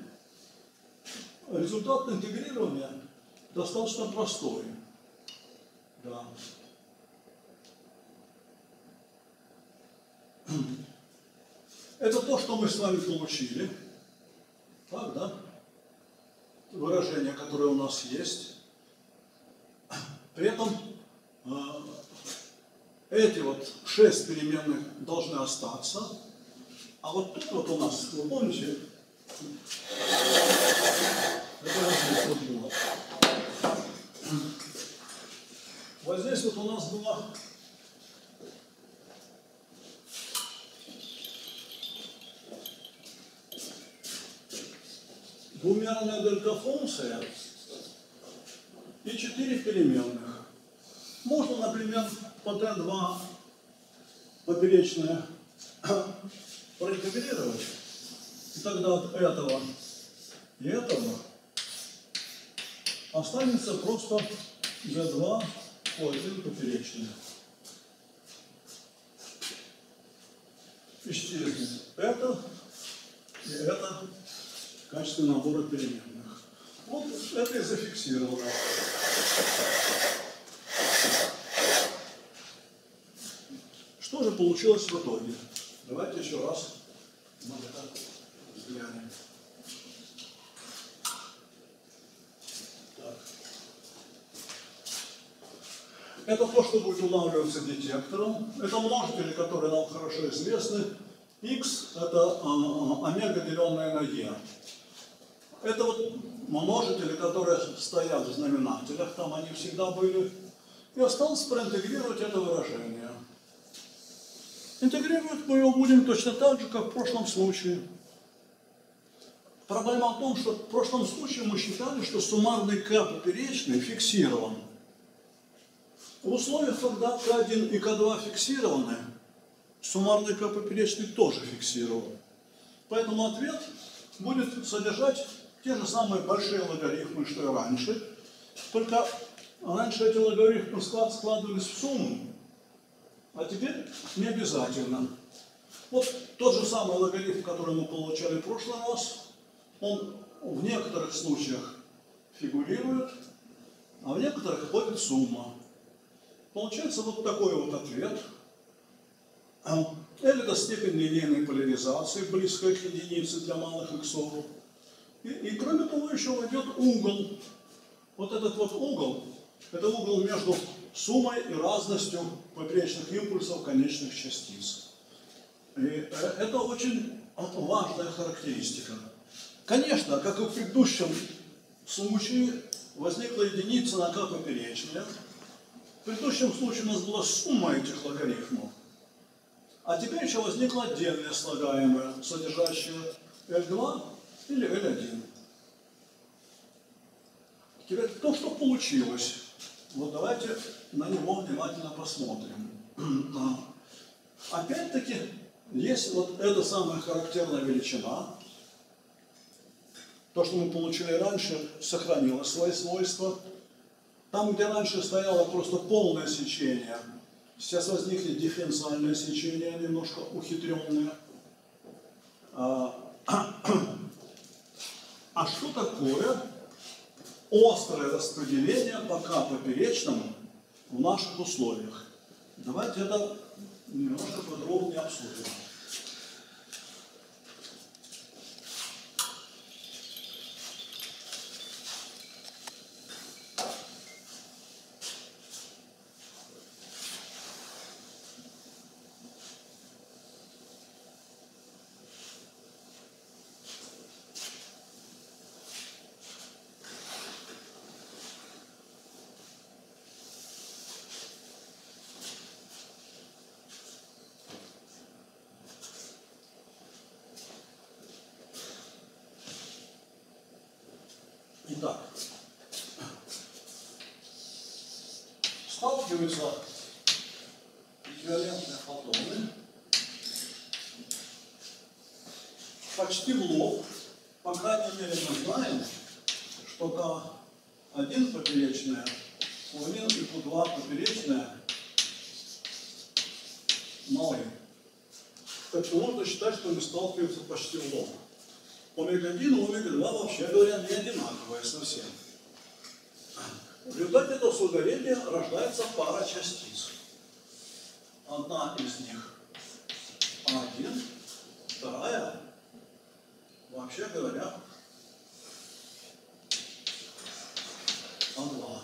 результат интегрирования достаточно простой. Да. Это то, что мы с вами получили. Так, да? Выражение, которое у нас есть. При этом э, эти вот шесть переменных должны остаться. А вот тут вот у нас, вы помните, это вот здесь вот здесь вот у нас была двумерная дельта-функция и четыре переменных. Можно, например, по Т2 поперечное проинтегрировать. И тогда от этого и этого останется просто Z2 по 1 поперечное. Исчезнет это и это в качестве набора переменных. Вот это и зафиксировано. Что же получилось в итоге? Давайте еще раз взглянем. Это то, что будет улавливаться детектором. Это множители, которые нам хорошо известны. X – это а, омега, деленное на e. Это вот множители, которые стоят в знаменателях, там они всегда были. И осталось проинтегрировать это выражение. Интегрировать мы его будем точно так же, как в прошлом случае. Проблема в том, что в прошлом случае мы считали, что суммарный k поперечный фиксирован. В условиях, когда k1 и k2 фиксированы, суммарный k поперечный тоже фиксирован. Поэтому ответ будет содержать те же самые большие логарифмы, что и раньше. Только раньше эти логарифмы складывались в сумму, а теперь не обязательно. Вот тот же самый логарифм, который мы получали в прошлый раз, он в некоторых случаях фигурирует, а в некоторых входит сумма. Получается вот такой вот ответ. L это степень линейной поляризации, близкая к единице для малых иксов. И, и кроме того еще войдет угол. Вот этот вот угол, это угол между суммой и разностью поперечных импульсов конечных частиц. И э, это очень важная характеристика. Конечно, как и в предыдущем случае, возникла единица на k поперечная. В предыдущем случае у нас была сумма этих логарифмов. А теперь еще возникла отдельная слагаемая, содержащая L2 или L1. Теперь то, что получилось, вот давайте на него внимательно посмотрим. Опять-таки, есть вот эта самая характерная величина. То, что мы получили раньше, сохранило свои свойства. Там, где раньше стояло просто полное сечение, сейчас возникли дифференциальное сечение, немножко ухитренное. А, что такое острое распределение по К поперечному в наших условиях? Давайте это немножко подробнее обсудим. ju så att. Почти в лоб, по крайней мере мы знаем, что К1 поперечная, Q1 и Q2 поперечная 0. Так что можно считать, что мы сталкиваемся почти в лоб. Омега-1 и омега-2 вообще говоря не одинаковые совсем. В результате соударения рождается пара частиц. Одна из них А1, вторая, вообще говоря, А2.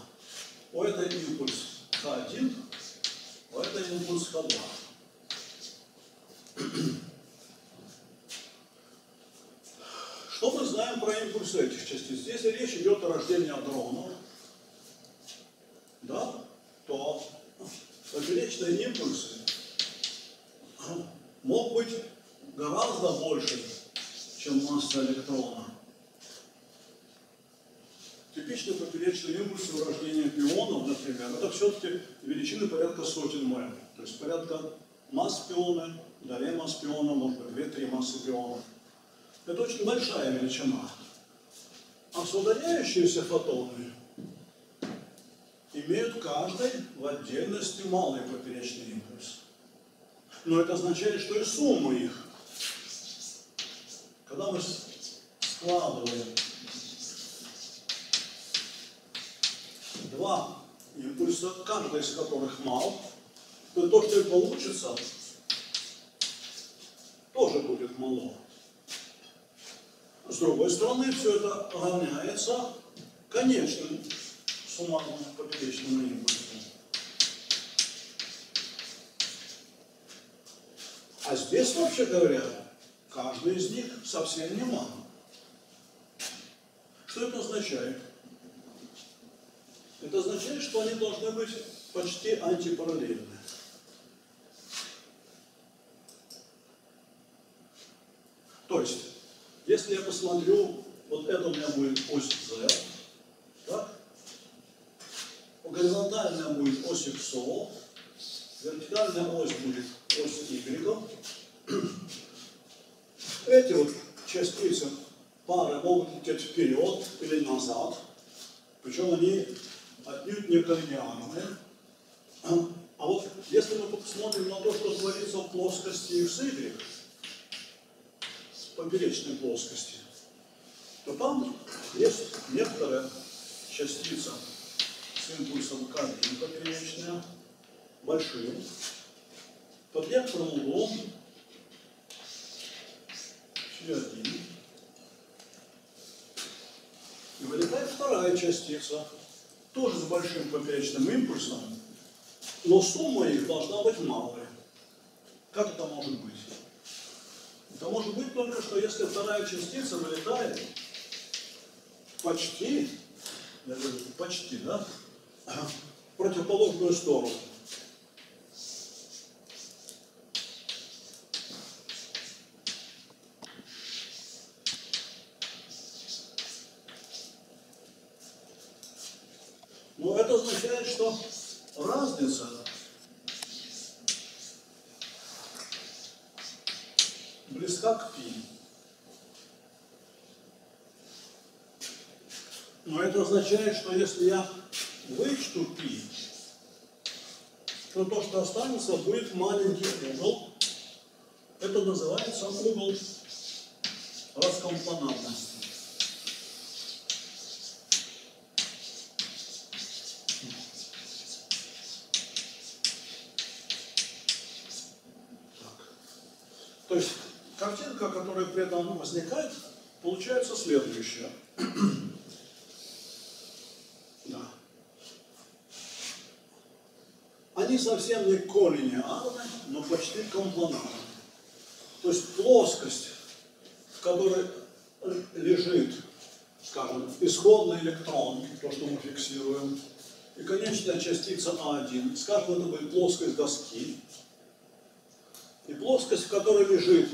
У этой импульс К1, у этой импульс К2. Что мы знаем про импульсы этих частиц? Здесь речь идет о рождении адронов, да, то поперечные импульсы мог быть гораздо больше, чем масса электрона. Типичный поперечный импульс в рождении пионов, например, это все-таки величины порядка сотен мэм. То есть порядка масс пиона, долей масс пиона, может быть, 2-3 массы пиона. Это очень большая величина. А соударяющиеся фотоны имеют каждый в отдельности малый поперечный импульс. Но это означает, что и сумма их, когда мы складываем два импульса, каждый из которых мал, то то, что и получится, тоже будет мало. С другой стороны, все это равняется конечным суммарным поперечным импульсом. А здесь, вообще говоря, каждый из них совсем не мал. Что это означает? Это означает, что они должны быть почти антипараллельны. То есть, если я посмотрю, вот это у меня будет ось Z, так? Горизонтальная будет ось XO, вертикальная ось будет ось Y. Эти вот частицы пары могут лететь вперед или назад, причем они отнюдь не коллинеарные. А вот если мы посмотрим на то, что творится в плоскости XY, поперечной плоскости, то там есть некоторая частица с импульсом К1 поперечная, большим, под некоторым углом Фи1. И вылетает вторая частица, тоже с большим поперечным импульсом, но сумма их должна быть малая. Как это может быть? Это может быть только, что если вторая частица вылетает почти, почти, да, в противоположную сторону. Но это означает, что разница близка к пи. Но это означает, что если я вычту пи, то то, что останется, будет маленький угол. Это называется угол раскомпонатности. Так. То есть картинка, которая при этом возникает, получается следующая. Да. Они совсем не коллинеарны, но почти компланарны. То есть плоскость, в которой лежит, скажем, исходный электрон, то, что мы фиксируем, и конечная частица А1, скажем, это будет плоскость доски, и плоскость, в которой лежит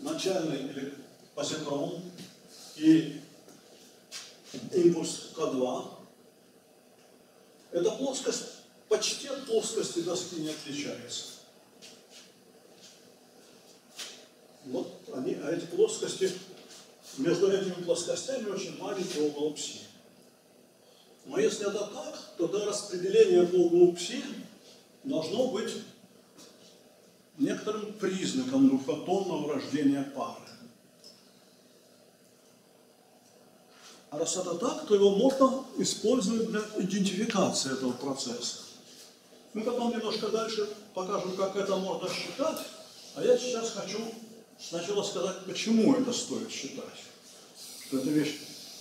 начальный позитрон и импульс К2, эта плоскость почти от плоскости доски не отличается. Вот они, а эти плоскости, между этими плоскостями очень маленький угол пси. Но если это так, то до распределения по углу пси должно быть некоторым признаком двухфотонного рождения пары. А раз это так, то его можно использовать для идентификации этого процесса. Мы потом немножко дальше покажем, как это можно считать, а я сейчас хочу сначала сказать, почему это стоит считать. Что это вещь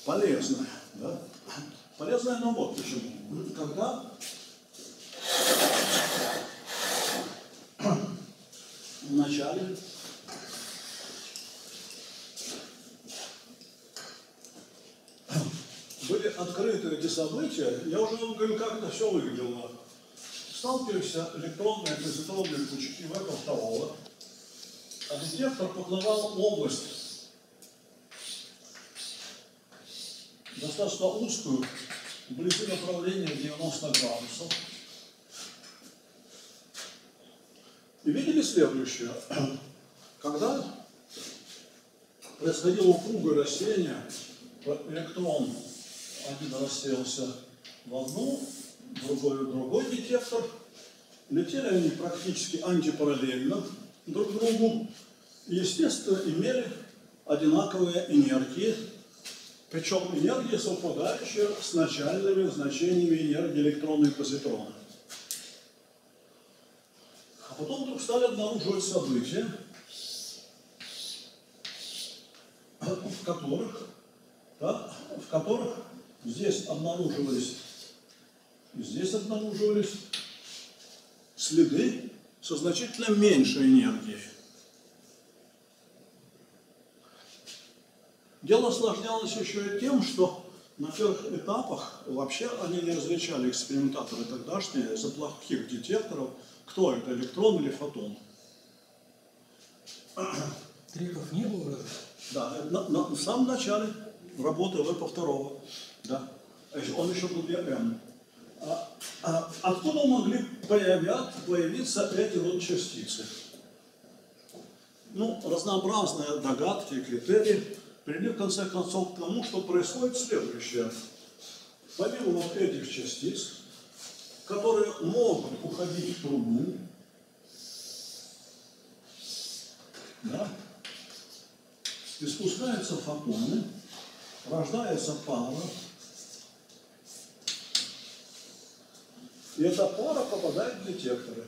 полезная. Да? Полезная, но вот почему. Когда в начале были открыты эти события, я уже вам говорю, как это все выглядело. Сталкиваешься электронные позитронные пучки века второго, а детектор поплывал область достаточно узкую, вблизи направления 90 градусов. И видели следующее. Когда происходило упругое рассеяние, электрон один рассеялся в одну, другой другой детектор, летели они практически антипараллельно друг другу, естественно, имели одинаковые энергии, причем энергии, совпадающие с начальными значениями энергии электрона и позитрона. А потом вдруг стали обнаруживать события, в которых, да, в которых здесь обнаруживались, и здесь обнаруживались следы со значительно меньшей энергией. Дело осложнялось еще и тем, что на первых этапах вообще они не различали экспериментаторы тогдашние из-за плохих детекторов, кто это, электрон или фотон. Треков не было? Да, на, на- в самом начале работы ВП второго. Да. Он еще был ЕМ. А, а откуда могли появиться эти вот частицы? Ну, разнообразные догадки и критерии привели в конце концов к тому, что происходит следующее. Помимо вот этих частиц, которые могут уходить в трубу, да, испускаются фотоны, рождается пара, и эта пара попадает в детекторы.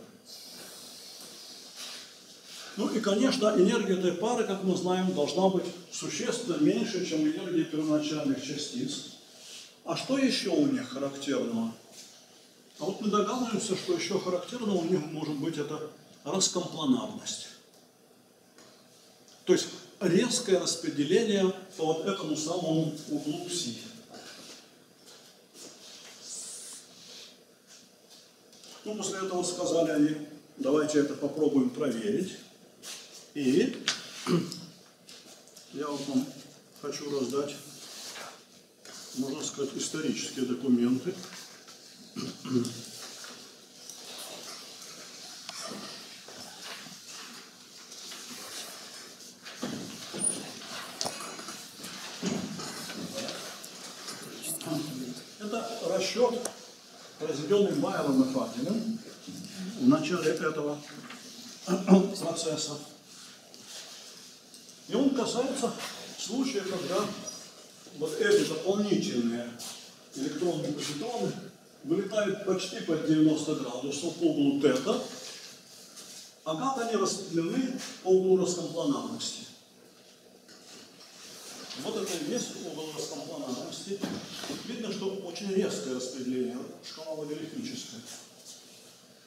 Ну и, конечно, энергия этой пары, как мы знаем, должна быть существенно меньше, чем энергия первоначальных частиц. А что еще у них характерного? А вот мы догадываемся, что еще характерно у них может быть это раскомпланарность. То есть резкое распределение по вот этому самому углу пси. Ну, после этого сказали они, давайте это попробуем проверить. И я вот вам хочу раздать, можно сказать, исторические документы. Это расчет, произведенный Байлом и в начале этого процесса. И он касается случая, когда вот эти дополнительные электронные позитроны вылетают почти под 90 градусов по углу тета, а как они распределены по углу раскомпланарности. Вот это и есть угол раскомпланарности. Видно, что очень резкое распределение, шкала логарифмическая.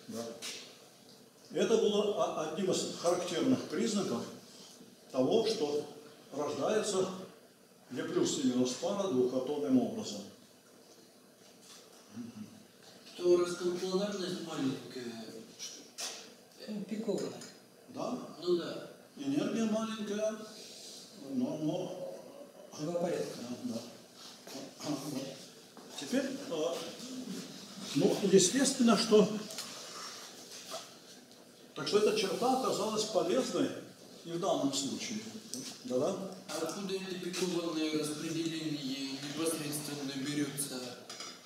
Да. Это было одним из характерных признаков того, что рождается не плюс и минус пара двухфотонным образом. То раскомпланарность маленькая. Ну, пиковая. Да, Ну да. энергия маленькая, но, но Два порядка. Теперь, э, ну, естественно, что... Так что эта черта оказалась полезной и в данном случае. Да-да? А откуда это пикованное распределение непосредственно берется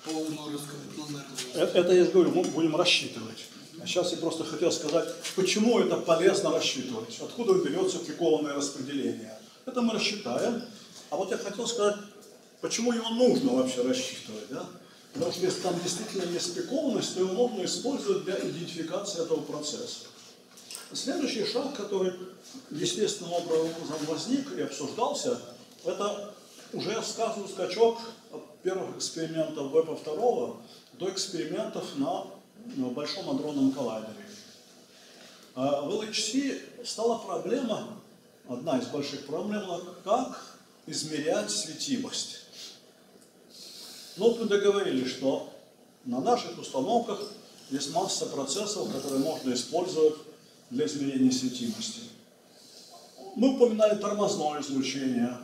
по углу раскомпланарного? Э- Это, я же говорю, мы будем рассчитывать. А сейчас я просто хотел сказать, почему это полезно рассчитывать, откуда берется пикованное распределение. Это мы рассчитаем. А вот я хотел сказать, почему его нужно вообще рассчитывать. Да? Потому что если там действительно есть пикованность, то его можно использовать для идентификации этого процесса. Следующий шаг, который естественным образом возник и обсуждался, это уже сказанный скачок от первых экспериментов Веба второго до экспериментов на, на Большом адронном коллайдере. А В LHC стала проблема, одна из больших проблем, как измерять светимость. Вот мы договорились, что на наших установках есть масса процессов, которые можно использовать для измерения светимости. Мы упоминали тормозное излучение,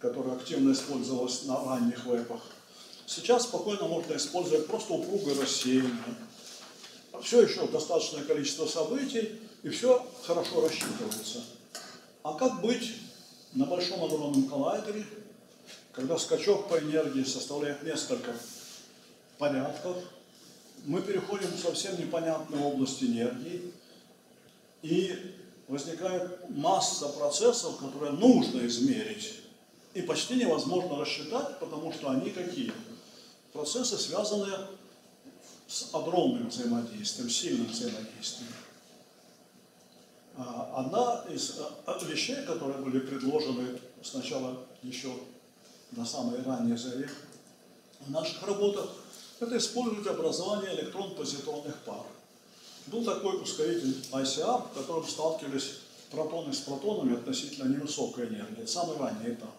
которое активно использовалось на ранних вебах. Сейчас спокойно можно использовать просто упругое рассеяние. Все еще достаточное количество событий, и все хорошо рассчитывается. А как быть на Большом адронном коллайдере, когда скачок по энергии составляет несколько порядков, мы переходим в совсем непонятную область энергии, и возникает масса процессов, которые нужно измерить, и почти невозможно рассчитать, потому что они какие? Процессы, связанные с адронным взаимодействием, сильным взаимодействием. А, Одна из а, вещей, которые были предложены сначала еще на самой ранней заре наших работах, это использовать образование электрон-позитронных пар. Был такой ускоритель ICR, в котором сталкивались протоны с протонами относительно невысокой энергии, самый ранний этап.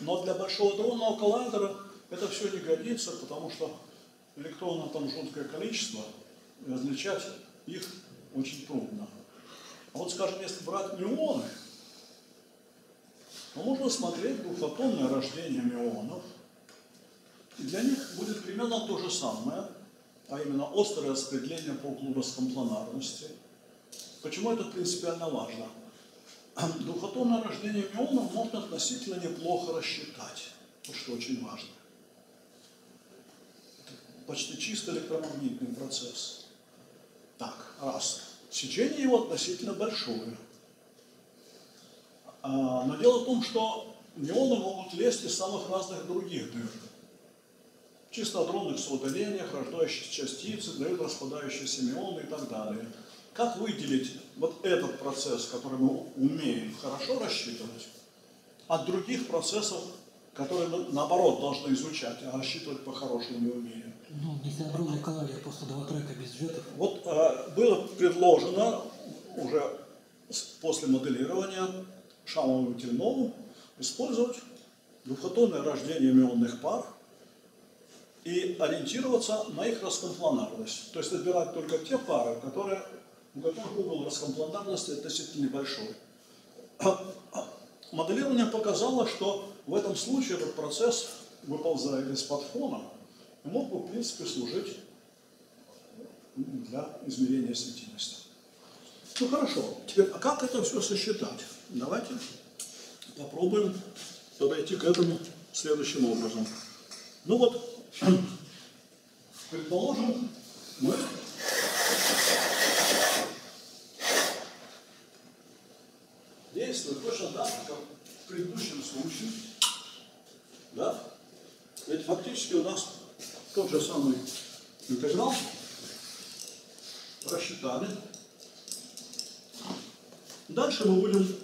Но для большого дронного коллайдера это все не годится, потому что электронов там жуткое количество, и различать их очень трудно. А вот, скажем, если брать мюоны, то можно смотреть двухфотонное рождение мюонов, и для них будет примерно то же самое, а именно острое распределение по углу раскомпланарности. Почему это принципиально важно? Двухфотонное рождение мюонов можно относительно неплохо рассчитать, что очень важно. Это почти чисто электромагнитный процесс. Так, раз. Сечение его относительно большое. А, но дело в том, что мионы могут лезть из самых разных других дыр. Чисто адронных соудалениях, рождающиеся частицы, дают распадающиеся мионы и так далее. Как выделить вот этот процесс, который мы умеем хорошо рассчитывать, от других процессов, которые мы, наоборот должны изучать, а рассчитывать по-хорошему не умеем? Ну, если огромный коллайдер, просто два трека без джетов. Вот э, было предложено уже после моделирования Шамовым и использовать двухфотонное рождение мионных пар и ориентироваться на их раскомпланарность. То есть отбирать только те пары, которые, у которых угол раскомпланарности относительно небольшой. Моделирование показало, что в этом случае этот процесс выползает из-под фона мог бы, в принципе, служить для измерения светимости. Ну хорошо, теперь а как это все сосчитать? Давайте попробуем подойти к этому следующим образом. Ну вот, предположим, мы действуем точно так, как в предыдущем случае. Да? Ведь фактически у нас тот же самый интеграл рассчитали. Дальше мы будем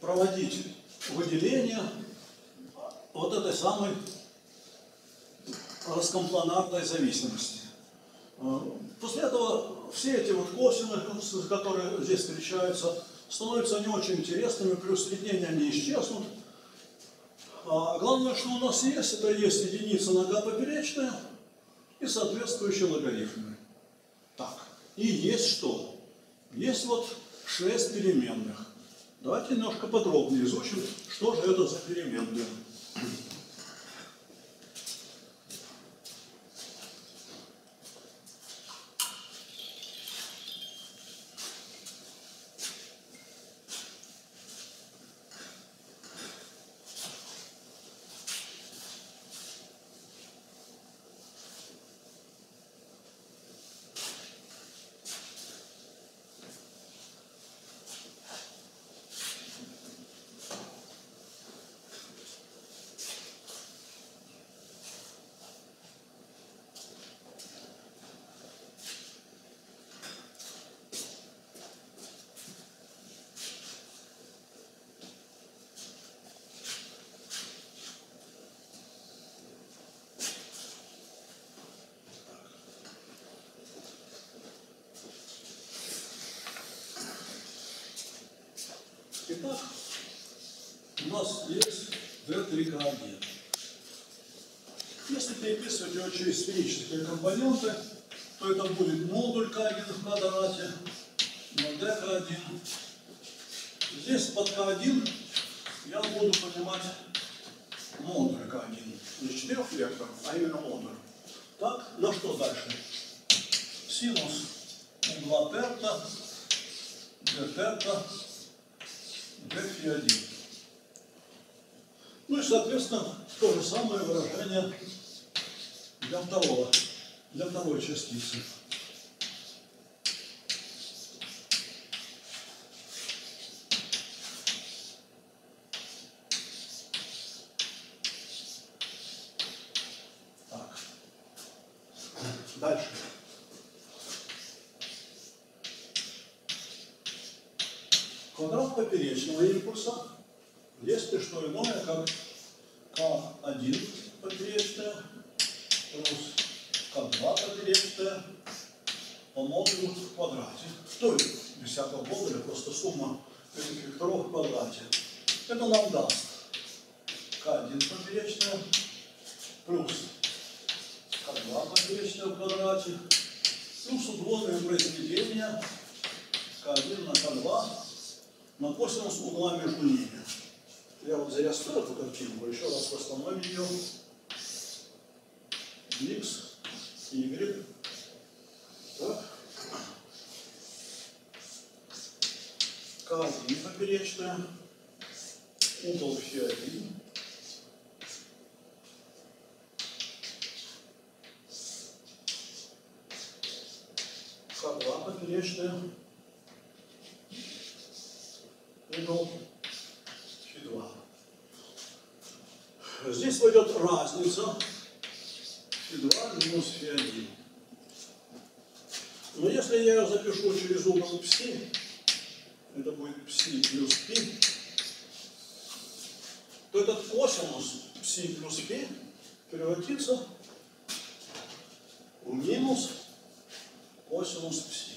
проводить выделение вот этой самой раскомпланарной зависимости. А, После этого все эти вот косины, которые здесь встречаются, становятся не очень интересными, при усреднении они исчезнут. А главное, что у нас есть, это есть единица нога поперечная и соответствующие логарифмы. Так, и есть что? Есть вот шесть переменных. Давайте немножко подробнее изучим, что же это за переменные. Итак, у нас есть две три кади. Если переписывать его через сферические компоненты, то это будет модуль К1 в квадрате на DK1. Здесь под К1 я буду понимать модуль К1. Не четырех векторов, а именно модуль. Так, на что дальше? Синус угла терта, d терта F1. Ну и, соответственно, то же самое выражение для второго, для второй частицы. К2 поперечная. Угол Фи2. Здесь пойдет разница Фи2 минус Фи1. Но если я ее запишу через угол пси, это будет пси плюс пи, то этот косинус пси плюс пи превратится в минус косинус пси.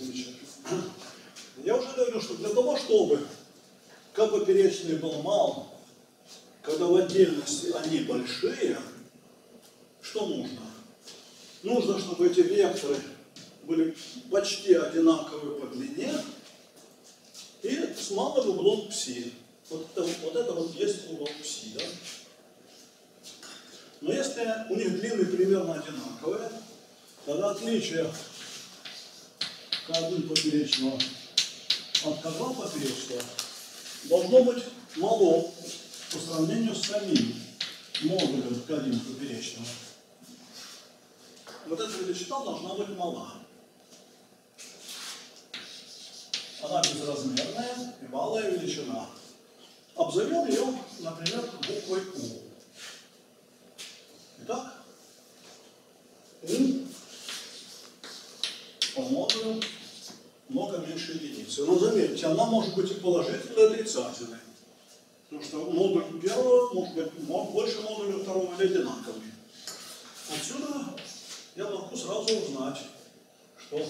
Замечательно. Я уже говорю, что для того, чтобы К поперечный был мал, когда в отдельности они большие, что нужно? Нужно, чтобы эти векторы были почти одинаковы по длине и с малым углом пси. Вот это вот, это вот есть угол пси, да? Но если у них длины примерно одинаковые, тогда отличие К1 поперечного от К2 поперечного должно быть мало по сравнению с самим модулем К1 поперечного. Вот эта величина должна быть мала. Она безразмерная и малая величина. Обзовем ее, например, буквой У. Итак, У по модулю много меньше единицы. Но заметьте, она может быть и положительной, и отрицательной. Потому что модуль первого может быть больше модуля второго или одинаковый. Отсюда я могу сразу узнать, что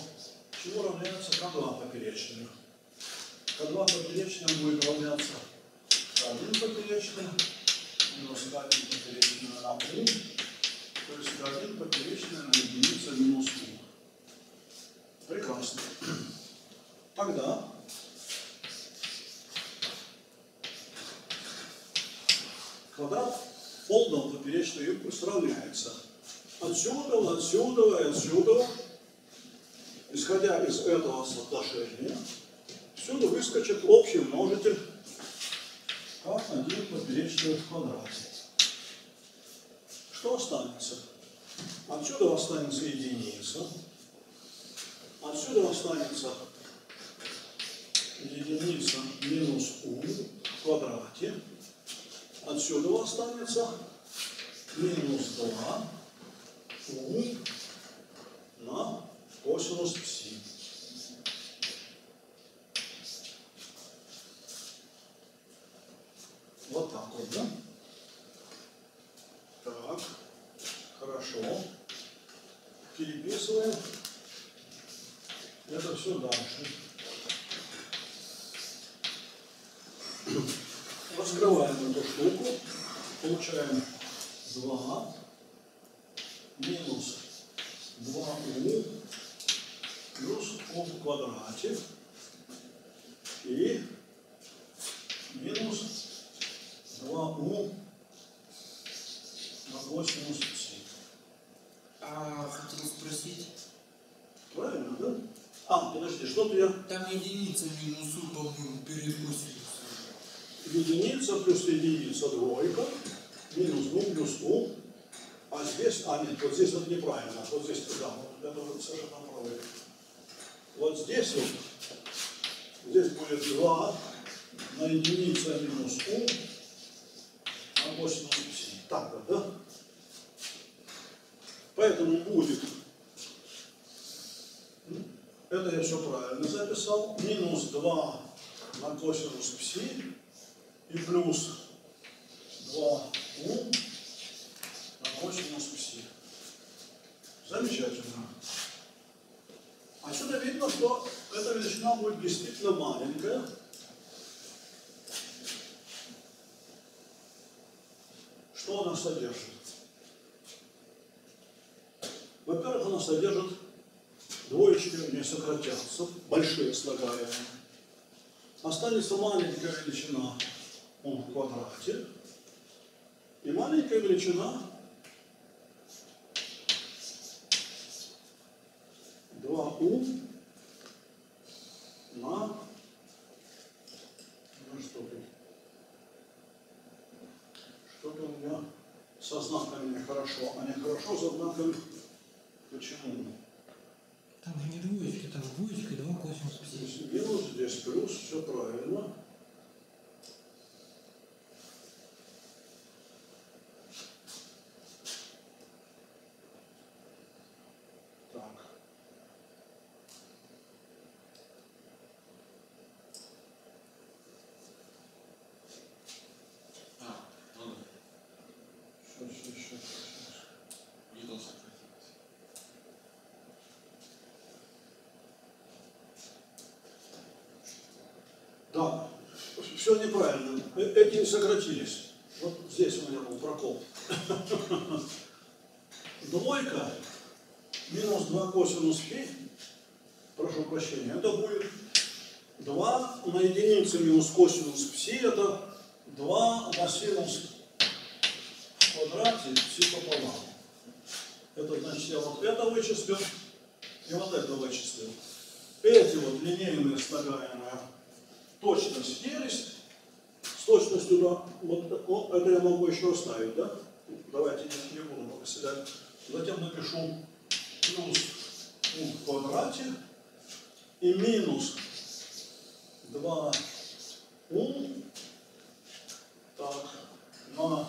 чему равняется К2 поперечная. К2 поперечная будет равняться К1 поперечная минус К1 поперечная на У, то есть К1 поперечная на единицу минус У. Прекрасно. Тогда квадрат полного поперечного импульса равняется отсюда, отсюда и отсюда, исходя из этого соотношения, всюду выскочит общий множитель как один поперечный в. Что останется? Отсюда останется единица, отсюда останется единица минус у в квадрате, отсюда останется минус 2 у на косинус пси. Вот так вот, да? Так, хорошо. Переписываем. Это все дальше. Раскрываем эту штуку. Получаем 2 минус 2u плюс u в квадрате и минус 2u на косинус пси. А хотел спросить, Правильно, да? А, подожди, что-то я там единица минус единица плюс единица двойка, минус ну плюс у, а здесь, а нет, вот здесь вот неправильно, вот здесь, да, вот это вот совершенно правы. Вот здесь вот, здесь будет 2 на единица минус у, на косинус пси. Так вот, да? Поэтому будет, это я все правильно записал, минус 2 на косинус пси и плюс 2у на косинус пси. Замечательно. Отсюда видно, что эта величина будет действительно маленькая. Что она содержит? Во-первых, она содержит двоечки, не сократятся, большие слагаемые. Останется маленькая величина у в квадрате и маленькая величина 2u на, на что тут? Что-то у меня со знаками нехорошо, а нехорошо со знаками почему? Там же не двоечки, там двоечка и два косинус пси. Минус, здесь плюс, все правильно. Так. А, ну да. Сейчас, сейчас, сейчас, сейчас. Ньютон сократилось. Да, все неправильно. Э- Эти сократились. Вот здесь у меня был прокол. Двойка минус 2 косинус фи, прошу прощения, это будет 2 на единицу минус косинус пси, это 2 на синус в квадрате пси пополам. Это значит, я вот это вычислил и вот это вычислил. Эти вот линейные слагаемые точно съелись, с точностью до, вот, вот это я могу еще оставить, да? Давайте не, не буду выселять. Затем напишу плюс у в квадрате и минус 2 у так, на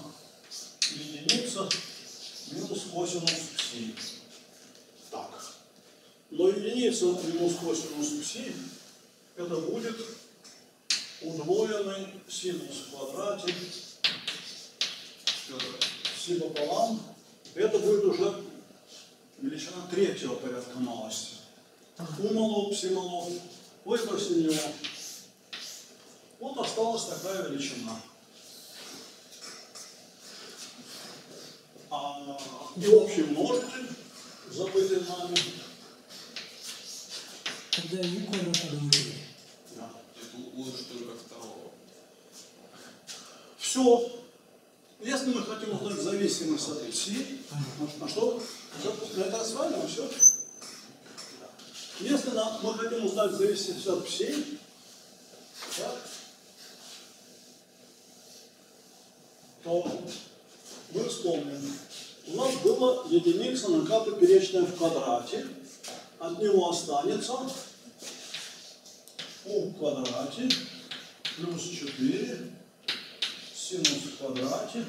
единица минус косинус пси. Так. Но единица минус косинус пси это будет удвоенный синус в квадрате си пополам. Это будет уже величина третьего порядка малости. У мало, пси мало, выбросили его. Вот осталась такая величина. А, и общий множитель, забытый нами, Тогда и у квадрата двоечки. да. Это у лучше только второго. Все. Если мы хотим узнать зависимость от пси, а что? За- Это осваиваем, все. Если нам, мы хотим узнать зависимость от так, то мы вспомним. У нас была единица на поперечная в квадрате. От него останется u в квадрате плюс 4 синус в квадрате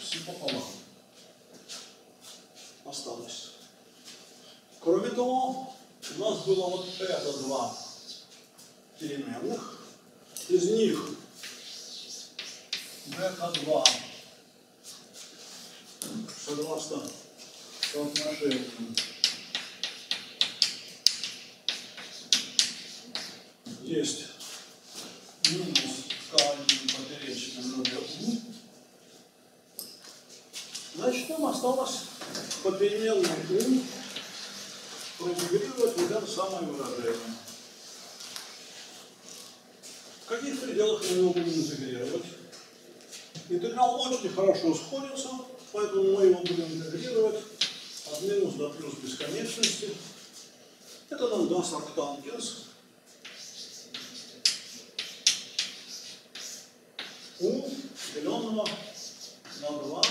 все пополам. Осталось. Кроме того, у нас было вот это два переменных. Из них бета-2 согласно соотношению есть минус калий поперечный на ДУ. Значит, нам осталось по переменной У проинтегрировать вот это самое выражение. В каких пределах мы его будем интегрировать? Интеграл очень хорошо сходится, поэтому мы его будем интегрировать от минус до плюс бесконечности. Это нам даст арктангенс. У деленного на 2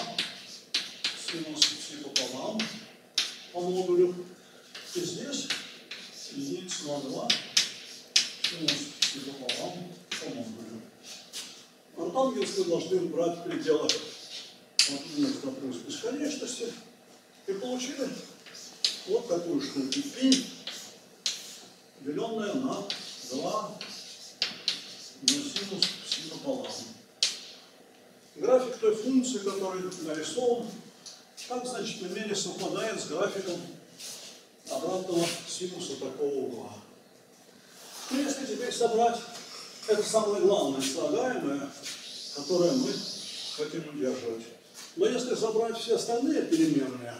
синус пси пополам по модулю. И здесь единица на 2 синус пси пополам по модулю. Арктангенс мы должны брать в пределах плюс бесконечности. И получили вот такую штуку. Пи, деленная на 2 на синус пси пополам. График той функции, который нарисован, так значительной мере совпадает с графиком обратного синуса такого угла. Ну, если теперь собрать это самое главное слагаемое, которое мы хотим удерживать. Но если собрать все остальные переменные,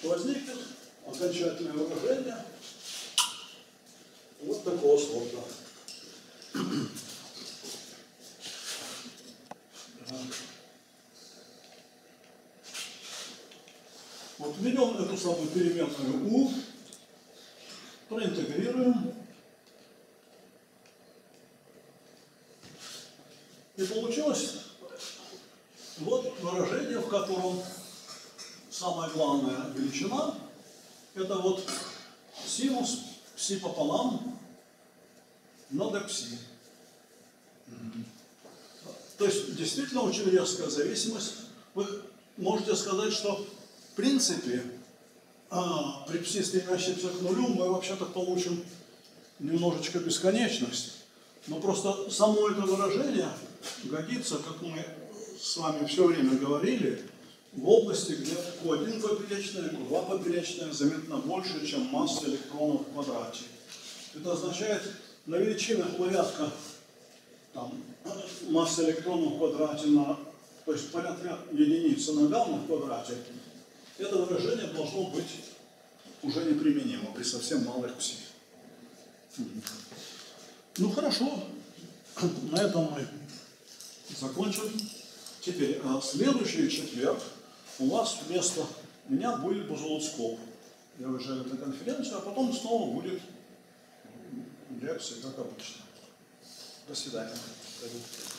то возникнет окончательное выражение вот такого сорта. Вот берем эту самую переменную u, проинтегрируем. И получилось вот выражение, в котором самая главная величина это вот синус пси пополам на d пси. То есть действительно очень резкая зависимость. Вы можете сказать, что в принципе а, при пси стремящемся к нулю мы вообще-то получим немножечко бесконечность. Но просто само это выражение годится, как мы с вами все время говорили, в области, где Q1 поперечная, Q2 поперечная заметно больше, чем масса электронов в квадрате. Это означает, на величинах порядка там, масса электронов в квадрате на, то есть порядка единицы на гамма в квадрате, это выражение должно быть уже неприменимо при совсем малых пси. Ну хорошо, на этом мы закончим. Теперь, а следующий четверг у вас вместо меня будет Бузулуцков. Я уезжаю на конференцию, а потом снова будет лекция, как обычно. До свидания. Thank you.